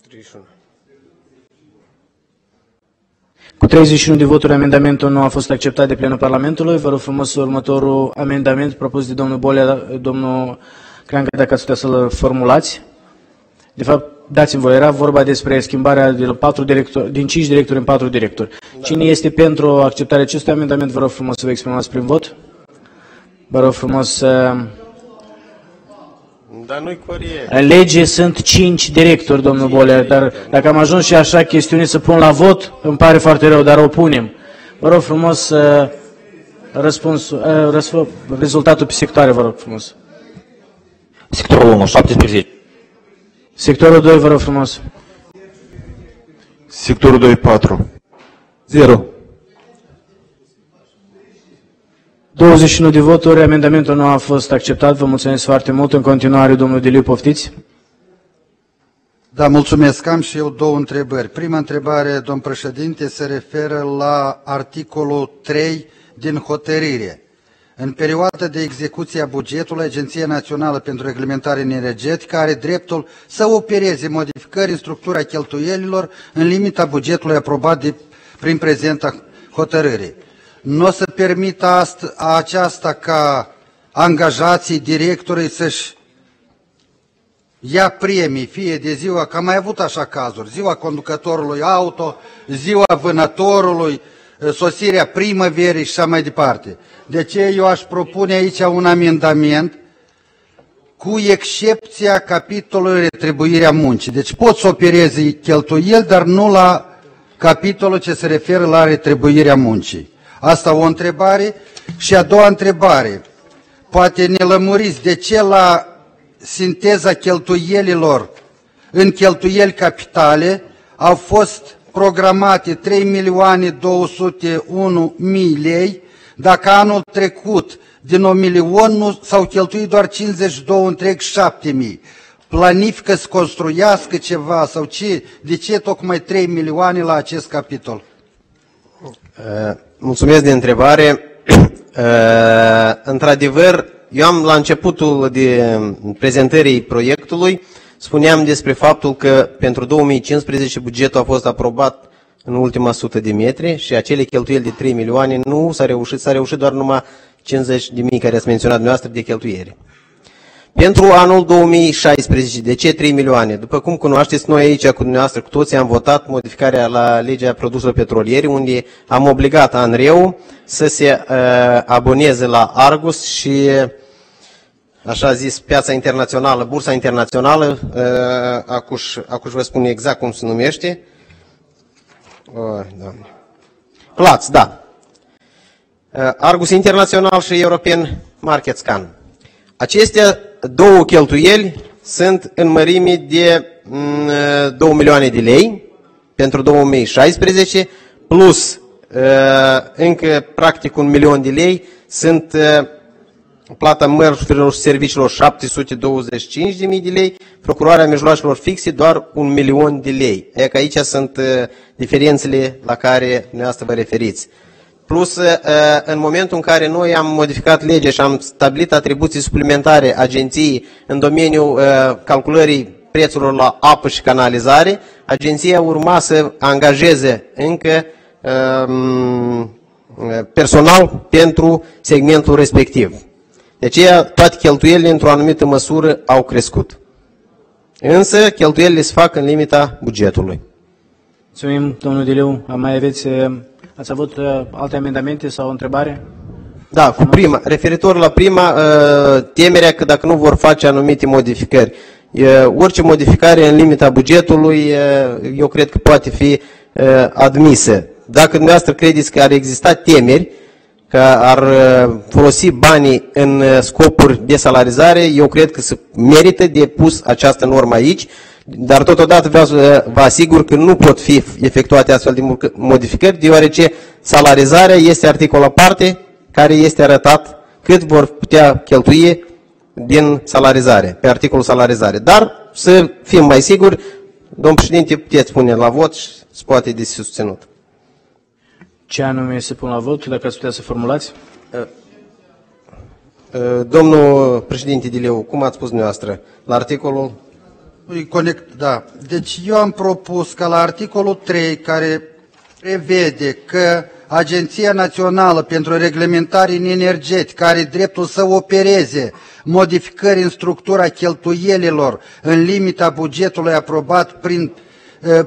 31. Cu 31 de voturi, amendamentul nu a fost acceptat de plenul Parlamentului. Vă rog frumos următorul amendament propus de domnul Bolea, domnul Creangă, dacă ați putea să-l formulați. De fapt, dați-mi voi, era vorba despre schimbarea de la 4 directori, din 5 directori în 4 directori. Da. Cine este pentru acceptarea acestui amendament, vă rog frumos să vă exprimați prin vot. Vă rog frumos să... Dar nu-i corect. În lege sunt 5 directori, domnul Bolea, dar dacă am ajuns și așa chestiune să pun la vot, îmi pare foarte rău, dar o punem. Vă rog frumos uh, răspunsul, uh, răspuns, rezultatul pe sectoare, vă rog frumos. Sectorul 1, 17. Sectorul 2, vă rog frumos. Sectorul 2, 4. 0. 21 de voturi, amendamentul nu a fost acceptat. Vă mulțumesc foarte mult. În continuare, domnul Diliu, poftiți. Da, mulțumesc. Am și eu două întrebări. Prima întrebare, domn președinte, se referă la articolul 3 din hotărâre. În perioada de execuție a bugetului, Agenția Națională pentru Reglementare Energetică are dreptul să opereze modificări în structura cheltuielilor în limita bugetului aprobat de, prin prezenta hotărâre. Nu o să permită ast- aceasta ca angajații directorii să-și ia premii, fie de ziua, că am mai avut așa cazuri, ziua conducătorului auto, ziua vânătorului, sosirea primăverii și așa mai departe. De ce eu aș propune aici un amendament cu excepția capitolului retribuirea muncii. Deci pot să opereze cheltuieli, dar nu la capitolul ce se referă la retribuirea muncii. Asta o întrebare. Și a doua întrebare. Poate ne lămuriți de ce la sinteza cheltuielilor în cheltuieli capitale au fost programate 3 milioane 201 mii lei, dacă anul trecut din 1 milion nu s-au cheltuit doar 52 întreg 7 mii. Planifică să construiască ceva sau ce? De ce tocmai 3 milioane la acest capitol? Uh, mulțumesc de întrebare. Uh, într-adevăr, eu am la începutul de prezentării proiectului spuneam despre faptul că pentru 2015 bugetul a fost aprobat în ultima sută de metri și acele cheltuieli de 3 milioane nu s-a reușit, s-a reușit doar numai 50 de mii care ați menționat dumneavoastră de cheltuieri. Pentru anul 2016, de ce 3 milioane? După cum cunoașteți, noi aici cu dumneavoastră, cu toții, am votat modificarea la legea produselor petroliere, unde am obligat ANREU să se uh, aboneze la Argus și așa zis, piața internațională, bursa internațională, uh, acuș, acuș vă spun exact cum se numește. Oh, doamne. Platz, da. Uh, Argus Internațional și European Market Scan. Acestea două cheltuieli sunt în mărime de mm, 2 milioane de lei pentru 2016, plus uh, încă practic un milion de lei sunt uh, plata mărfurilor și serviciilor 725.000 de lei, procurarea mijloacelor fixe doar un milion de lei. E că aici sunt uh, diferențele la care dumneavoastră vă referiți. Plus, uh, în momentul în care noi am modificat legea și am stabilit atribuții suplimentare agenției în domeniul uh, calculării prețurilor la apă și canalizare, agenția urma să angajeze încă um, personal pentru segmentul respectiv. De aceea, toate cheltuielile, într-o anumită măsură, au crescut. Însă, cheltuielile se fac în limita bugetului. Mulțumim, domnul Diliu. Mai aveți, ați avut uh, alte amendamente sau o întrebare? Da, cu prima. Referitor la prima, uh, temerea că dacă nu vor face anumite modificări, orice modificare în limita bugetului, eu cred că poate fi admisă. Dacă dumneavoastră credeți că ar exista temeri, că ar folosi banii în scopuri de salarizare, eu cred că se merită de pus această normă aici, dar totodată vreau să vă asigur că nu pot fi efectuate astfel de modificări, deoarece salarizarea este articol aparte care este arătat cât vor putea cheltui din salarizare, pe articolul salarizare. Dar să fim mai siguri, domnul președinte, puteți pune la vot și se poate de susținut. Ce anume se pun la vot, dacă ați putea să formulați? Domnul președinte Dileu, cum ați spus dumneavoastră, la articolul... Conect, da. Deci eu am propus ca la articolul 3, care prevede că Agenția Națională pentru Reglementare în Energetică are dreptul să opereze modificări în structura cheltuielilor în limita bugetului aprobat prin,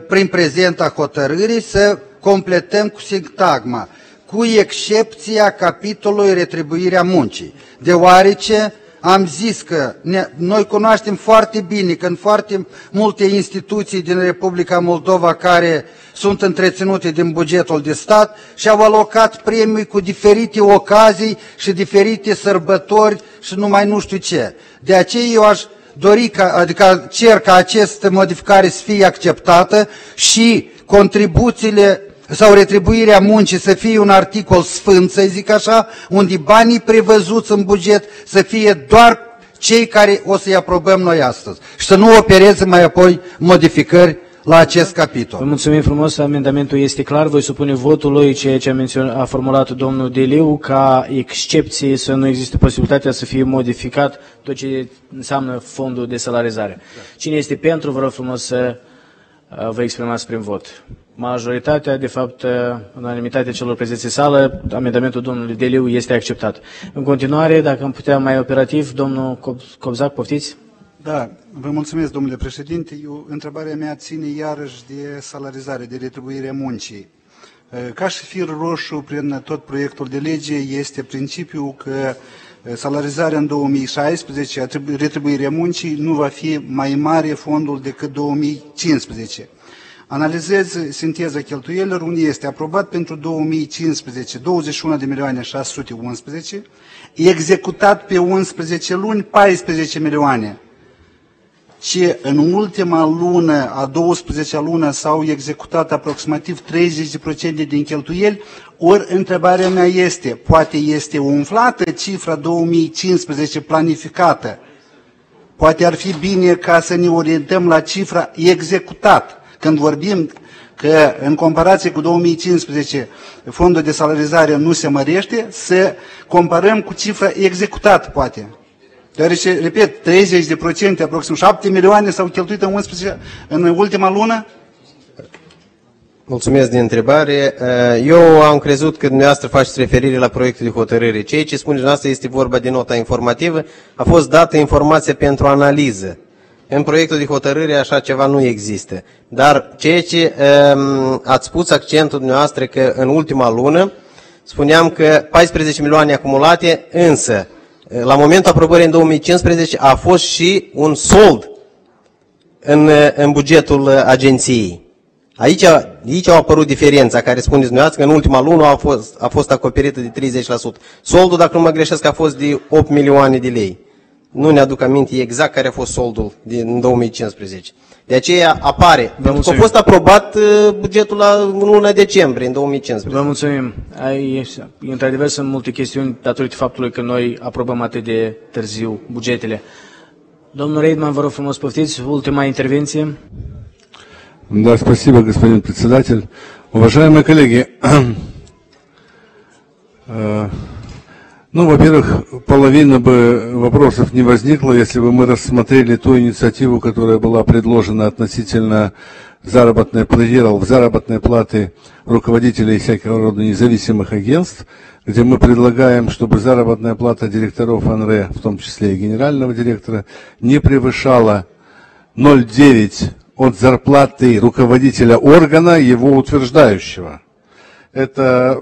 prin prezenta hotărârii, să completăm cu sintagma, cu excepția capitolului retribuirea muncii, deoarece am zis că ne, noi cunoaștem foarte bine că în foarte multe instituții din Republica Moldova care sunt întreținute din bugetul de stat și au alocat premii cu diferite ocazii și diferite sărbători și numai nu știu ce. De aceea eu aș dori, ca, adică cer ca această modificare să fie acceptată și contribuțiile sau retribuirea muncii să fie un articol sfânt, să zic așa, unde banii prevăzuți în buget să fie doar cei care o să-i aprobăm noi astăzi și să nu opereze mai apoi modificări la acest capitol. Vă mulțumim frumos, amendamentul este clar, voi supune votului ceea ce a, menționat, a formulat domnul Deliu, ca excepție să nu existe posibilitatea să fie modificat tot ce înseamnă fondul de salarizare. Cine este pentru, vă rog frumos să uh, vă exprimați prin vot majoritatea, de fapt, unanimitatea celor prezenți în sală, amendamentul domnului Deliu este acceptat. În continuare, dacă am putea mai operativ, domnul Cobzac, poftiți? Da, vă mulțumesc, domnule președinte. Eu, întrebarea mea ține iarăși de salarizare, de retribuire muncii. Ca și fir roșu prin tot proiectul de lege este principiul că salarizarea în 2016, retribuirea muncii, nu va fi mai mare fondul decât 2015. Analizez sinteza cheltuielilor, unde este aprobat pentru 2015 21 de milioane 611, executat pe 11 luni 14 milioane. Ce în ultima lună, a 12-a lună, s-au executat aproximativ 30% din cheltuieli, ori întrebarea mea este, poate este umflată cifra 2015 planificată, poate ar fi bine ca să ne orientăm la cifra executată când vorbim că în comparație cu 2015 fondul de salarizare nu se mărește, să comparăm cu cifra executată, poate. Deoarece, repet, 30%, aproxim 7 milioane s-au cheltuit în, 11, în ultima lună, Mulțumesc de întrebare. Eu am crezut că dumneavoastră faceți referire la proiectul de hotărâre. Ceea ce spuneți dumneavoastră este vorba de nota informativă. A fost dată informația pentru analiză. În proiectul de hotărâre așa ceva nu există. Dar ceea ce um, ați spus accentul dumneavoastră că în ultima lună spuneam că 14 milioane acumulate, însă la momentul aprobării în 2015 a fost și un sold în, în bugetul agenției. Aici, aici au apărut diferența care spuneți dumneavoastră că în ultima lună a fost, a fost acoperită de 30%. Soldul, dacă nu mă greșesc, a fost de 8 milioane de lei Nu ne aduc aminte exact care a fost soldul din 2015. De aceea apare, Vă pentru că a fost aprobat uh, bugetul la în luna decembrie, în 2015. Vă mulțumim. Ai, într-adevăr, sunt multe chestiuni datorită faptului că noi aprobăm atât de târziu bugetele. Domnul Reidman, vă rog frumos, poftiți, ultima интервенция. Да, спасибо, господин председатель. Уважаемые коллеги, Ну, во-первых, половина бы вопросов не возникла, если бы мы рассмотрели ту инициативу, которая была предложена относительно заработной, планировал заработной платы руководителей всякого рода независимых агентств, где мы предлагаем, чтобы заработная плата директоров АНРЭ, в том числе и генерального директора, не превышала 0,9 от зарплаты руководителя органа, его утверждающего. Это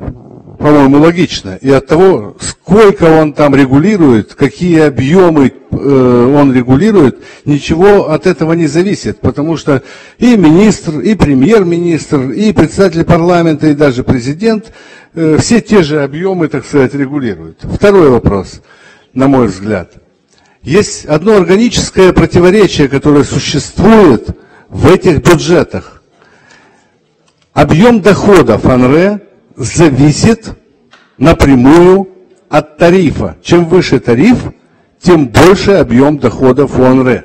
по-моему, логично. И от того, сколько он там регулирует, какие объемы э, он регулирует, ничего от этого не зависит. Потому что и министр, и премьер-министр, и председатель парламента, и даже президент э, все те же объемы, так сказать, регулируют. Второй вопрос, на мой взгляд. Есть одно органическое противоречие, которое существует в этих бюджетах. Объем доходов АНРЭ зависит напрямую от тарифа. Чем выше тариф, тем больше объем доходов у ОНРЭ.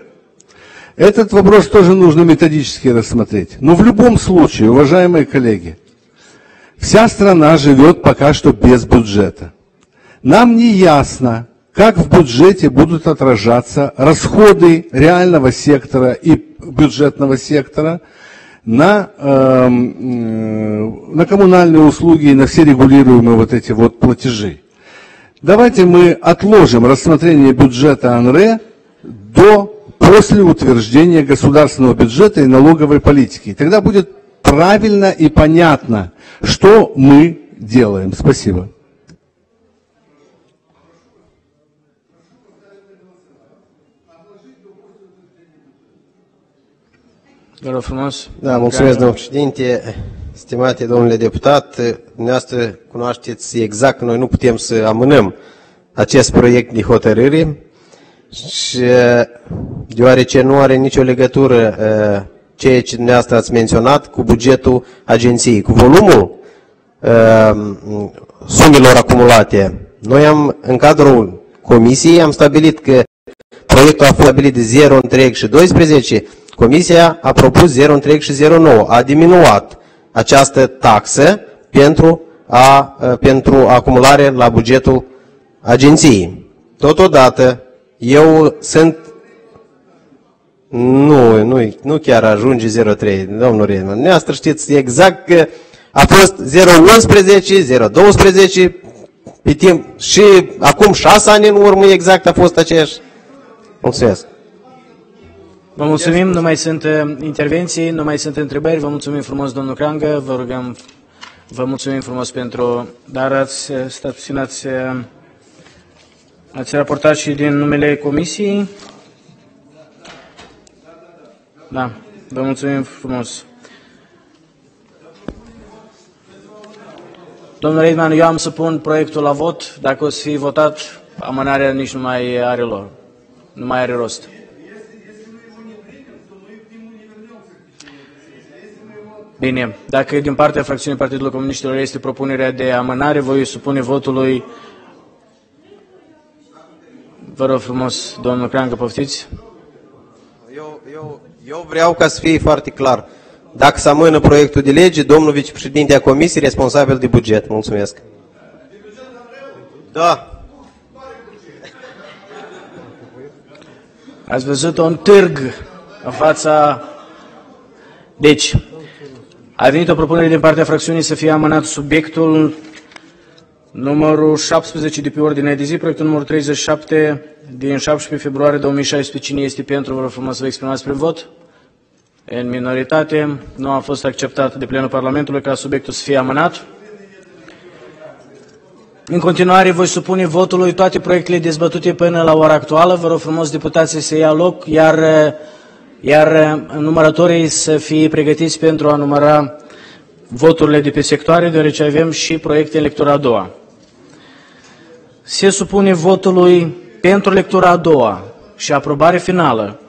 Этот вопрос тоже нужно методически рассмотреть. Но в любом случае, уважаемые коллеги, вся страна живет пока что без бюджета. Нам не ясно, как в бюджете будут отражаться расходы реального сектора и бюджетного сектора – на, э, на коммунальные услуги и на все регулируемые вот эти вот платежи. Давайте мы отложим рассмотрение бюджета АНРЭ до после утверждения государственного бюджета и налоговой политики. Тогда будет правильно и понятно, что мы делаем. Спасибо. Vă rog frumos. Da, mulțumesc, domnul președinte. Stimate domnule deputat, dumneavoastră cunoașteți exact că noi nu putem să amânăm acest proiect de hotărâre și deoarece nu are nicio legătură ceea ce dumneavoastră ați menționat cu bugetul agenției, cu volumul sumelor acumulate. Noi am, în cadrul comisiei, am stabilit că proiectul a fost stabilit de 0 întreg și 12, Comisia a propus 0,9 a diminuat această taxă pentru, a, pentru acumulare la bugetul agenției. Totodată, eu sunt nu, nu, nu chiar ajunge 0,3, domnul Redman. Neastră știți exact că a fost 0,11, 0,12 pe timp și acum 6 ani în urmă exact a fost aceeași. Mulțumesc. Vă mulțumim, nu mai sunt uh, intervenții, nu mai sunt întrebări. Vă mulțumim frumos, domnul Crangă. Vă rugăm, vă mulțumim frumos pentru... Dar ați uh, stat puțin, ați, uh, ați raportat și din numele comisiei? Da, vă mulțumim frumos. Domnul Reidman, eu am să pun proiectul la vot. Dacă o să fie votat, amânarea nici nu mai are lor. Nu mai are rost. Bine, dacă din partea fracțiunii Partidului Comuniștilor este propunerea de amânare, voi supune votului. Vă rog frumos, domnul Creangă, poftiți. Eu, eu, eu vreau ca să fie foarte clar. Dacă se amână proiectul de lege, domnul vicepreședinte a comisiei responsabil de buget. Mulțumesc. Da. Ați văzut un târg în fața... Deci, a venit o propunere din partea fracțiunii să fie amânat subiectul numărul 17 de pe ordinea de zi, proiectul numărul 37 din 17 februarie 2016. Cine este pentru? Vă rog frumos să vă exprimați prin vot. În minoritate, nu a fost acceptat de plenul Parlamentului ca subiectul să fie amânat. În continuare, voi supune votului toate proiectele dezbătute până la ora actuală. Vă rog frumos, deputații, să ia loc, iar, iar numărătorii să fie pregătiți pentru a număra voturile de pe sectoare, deoarece avem și proiecte în lectura a doua. Se supune votului pentru lectura a doua și aprobare finală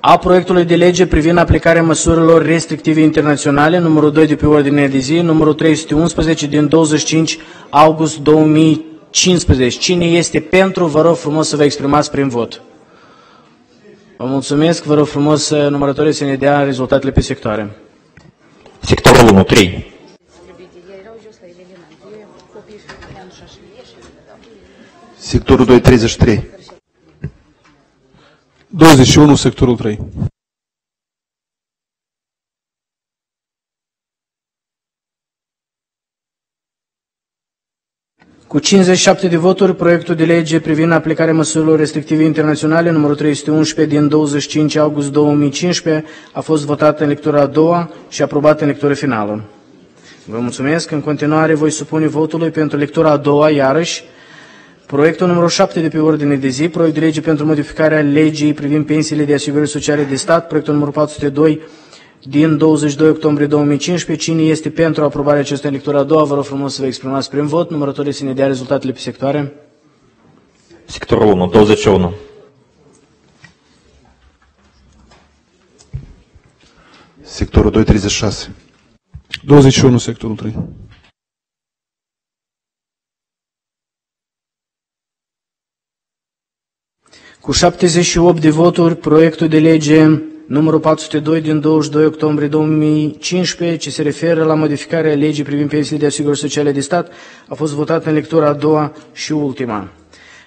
a proiectului de lege privind aplicarea măsurilor restrictive internaționale, numărul 2 de pe ordine de zi, numărul 311 din 25 august 2015. Cine este pentru, vă rog frumos să vă exprimați prin vot. Vă mulțumesc, vă rog frumos să numărătorii să ne dea rezultatele pe sectoare. Sectorul 1, 3. Sectorul 2, 33. 21, sectorul 3. Cu 57 de voturi, proiectul de lege privind aplicarea măsurilor restrictive internaționale, numărul 311 din 25 august 2015, a fost votat în lectura a doua și aprobat în lectură finală. Vă mulțumesc. În continuare, voi supune votului pentru lectura a doua, iarăși, Proiectul numărul 7 de pe ordine de zi, proiect de lege pentru modificarea legii privind pensiile de asigurări sociale de stat, proiectul numărul 402 din 22 octombrie 2015. Cine este pentru aprobarea acestei lecturi a doua? Vă rog frumos să vă exprimați prin vot. Numărătorii să ne dea rezultatele pe sectoare. Sectorul 1, 21. Sectorul 2, 36. 21, sectorul 3. Cu 78 de voturi, proiectul de lege numărul 402 din 22 octombrie 2015, ce se referă la modificarea legii privind pensiile de asigurări sociale de stat, a fost votat în lectura a doua și ultima.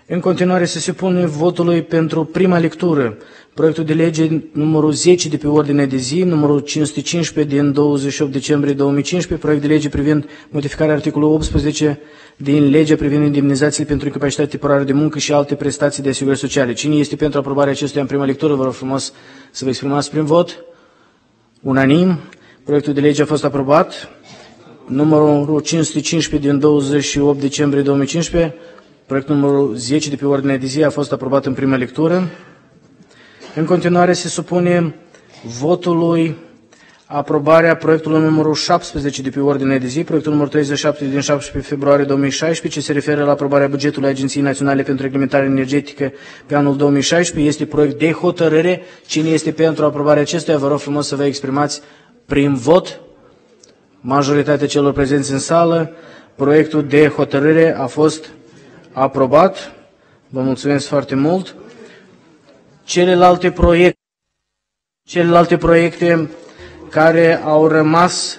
În continuare se supune votului pentru prima lectură proiectul de lege numărul 10 de pe ordine de zi, numărul 515 din 28 decembrie 2015, proiect de lege privind modificarea articolului 18 din legea privind indemnizațiile pentru incapacitate temporară de muncă și alte prestații de asigurări sociale. Cine este pentru aprobarea acestuia în prima lectură? Vă rog frumos să vă exprimați prin vot. Unanim. Proiectul de lege a fost aprobat. Numărul 515 din 28 decembrie 2015. Proiectul numărul 10 de pe ordinea de zi a fost aprobat în prima lectură. În continuare se supune votului aprobarea proiectului numărul 17 de pe ordine de zi, proiectul numărul 37 din 17 februarie 2016, ce se referă la aprobarea bugetului Agenției Naționale pentru Reglementare Energetică pe anul 2016. Este proiect de hotărâre. Cine este pentru aprobarea acestuia, vă rog frumos să vă exprimați prin vot. Majoritatea celor prezenți în sală, proiectul de hotărâre a fost aprobat. Vă mulțumesc foarte mult. Celelalte proiecte, celelalte proiecte care au rămas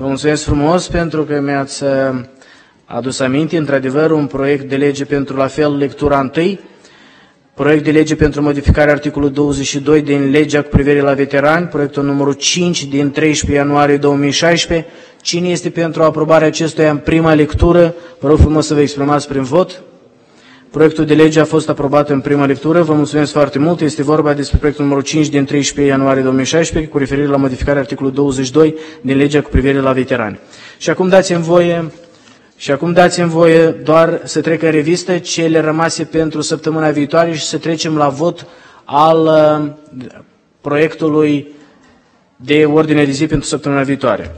Vă mulțumesc frumos pentru că mi-ați uh, adus aminte, într-adevăr, un proiect de lege pentru la fel lectura întâi, proiect de lege pentru modificarea articolului 22 din legea cu privire la veterani, proiectul numărul 5 din 13 ianuarie 2016. Cine este pentru aprobarea acestuia în prima lectură? Vă rog frumos să vă exprimați prin vot. Proiectul de lege a fost aprobat în prima lectură. Vă mulțumesc foarte mult. Este vorba despre proiectul numărul 5 din 13 ianuarie 2016 cu referire la modificarea articolului 22 din legea cu privire la veterani. Și acum dați-mi voie și acum dați-mi voie doar să trec în revistă cele rămase pentru săptămâna viitoare și să trecem la vot al uh, proiectului de ordine de zi pentru săptămâna viitoare.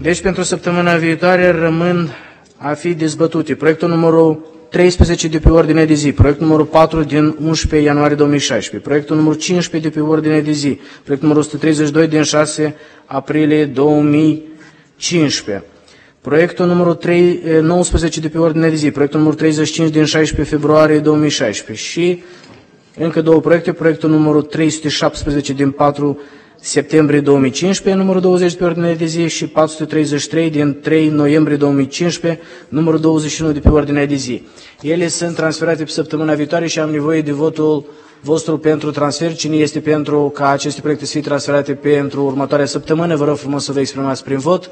Deci pentru săptămâna viitoare rămân a fi dezbătute. Proiectul numărul 13 de pe ordine de zi, proiectul numărul 4 din 11 ianuarie 2016, proiectul numărul 15 de pe ordine de zi, proiectul numărul 132 din 6 aprilie 2015, proiectul numărul 3, 19 de pe ordine de zi, proiectul numărul 35 din 16 februarie 2016 și încă două proiecte, proiectul numărul 317 din 4 septembrie 2015, numărul 20 pe ordine de zi și 433 din 3 noiembrie 2015, numărul 21 de pe ordinea de zi. Ele sunt transferate pe săptămâna viitoare și am nevoie de votul vostru pentru transfer. Cine este pentru ca aceste proiecte să fie transferate pentru următoarea săptămână? Vă rog frumos să vă exprimați prin vot.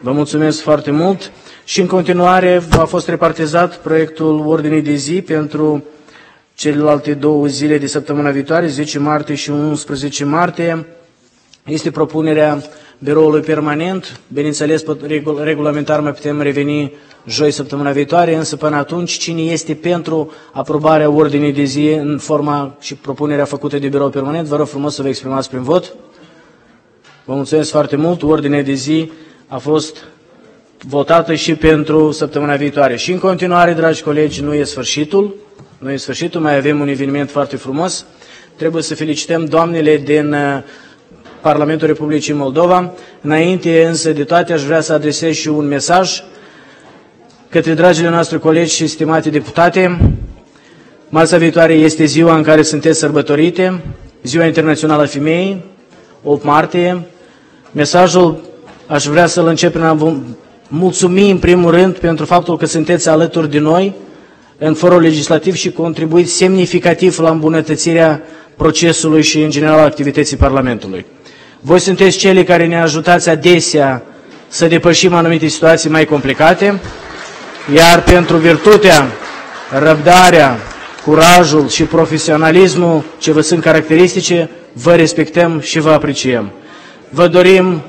Vă mulțumesc foarte mult. Și în continuare a fost repartizat proiectul ordinii de zi pentru celelalte două zile de săptămâna viitoare, 10 martie și 11 martie este propunerea biroului permanent. Bineînțeles, regulamentar mai putem reveni joi săptămâna viitoare, însă până atunci cine este pentru aprobarea ordinii de zi în forma și propunerea făcută de birou permanent, vă rog frumos să vă exprimați prin vot. Vă mulțumesc foarte mult. Ordinea de zi a fost votată și pentru săptămâna viitoare. Și în continuare, dragi colegi, nu e sfârșitul. Nu e sfârșitul, mai avem un eveniment foarte frumos. Trebuie să felicităm doamnele din uh, Parlamentul Republicii Moldova. Înainte însă de toate aș vrea să adresez și un mesaj către dragile noastre colegi și stimate deputate. Marța viitoare este ziua în care sunteți sărbătorite, Ziua Internațională a Femeii, 8 martie. Mesajul aș vrea să-l încep prin a vă mulțumi în primul rând pentru faptul că sunteți alături de noi în forul legislativ și contribuiți semnificativ la îmbunătățirea procesului și în general activității Parlamentului. Voi sunteți cei care ne ajutați adesea să depășim anumite situații mai complicate, iar pentru virtutea, răbdarea, curajul și profesionalismul ce vă sunt caracteristice, vă respectăm și vă apreciem. Vă dorim,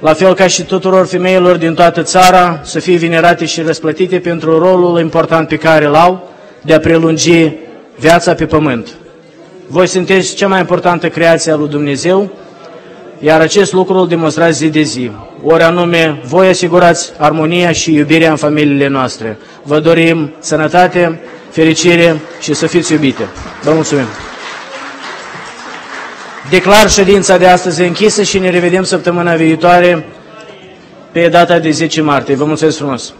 la fel ca și tuturor femeilor din toată țara, să fie venerate și răsplătite pentru rolul important pe care îl au de a prelungi viața pe pământ. Voi sunteți cea mai importantă creație a lui Dumnezeu, iar acest lucru îl demonstrați zi de zi. Ori anume, voi asigurați armonia și iubirea în familiile noastre. Vă dorim sănătate, fericire și să fiți iubite. Vă mulțumim! Declar ședința de astăzi închisă și ne revedem săptămâna viitoare pe data de 10 martie. Vă mulțumesc frumos!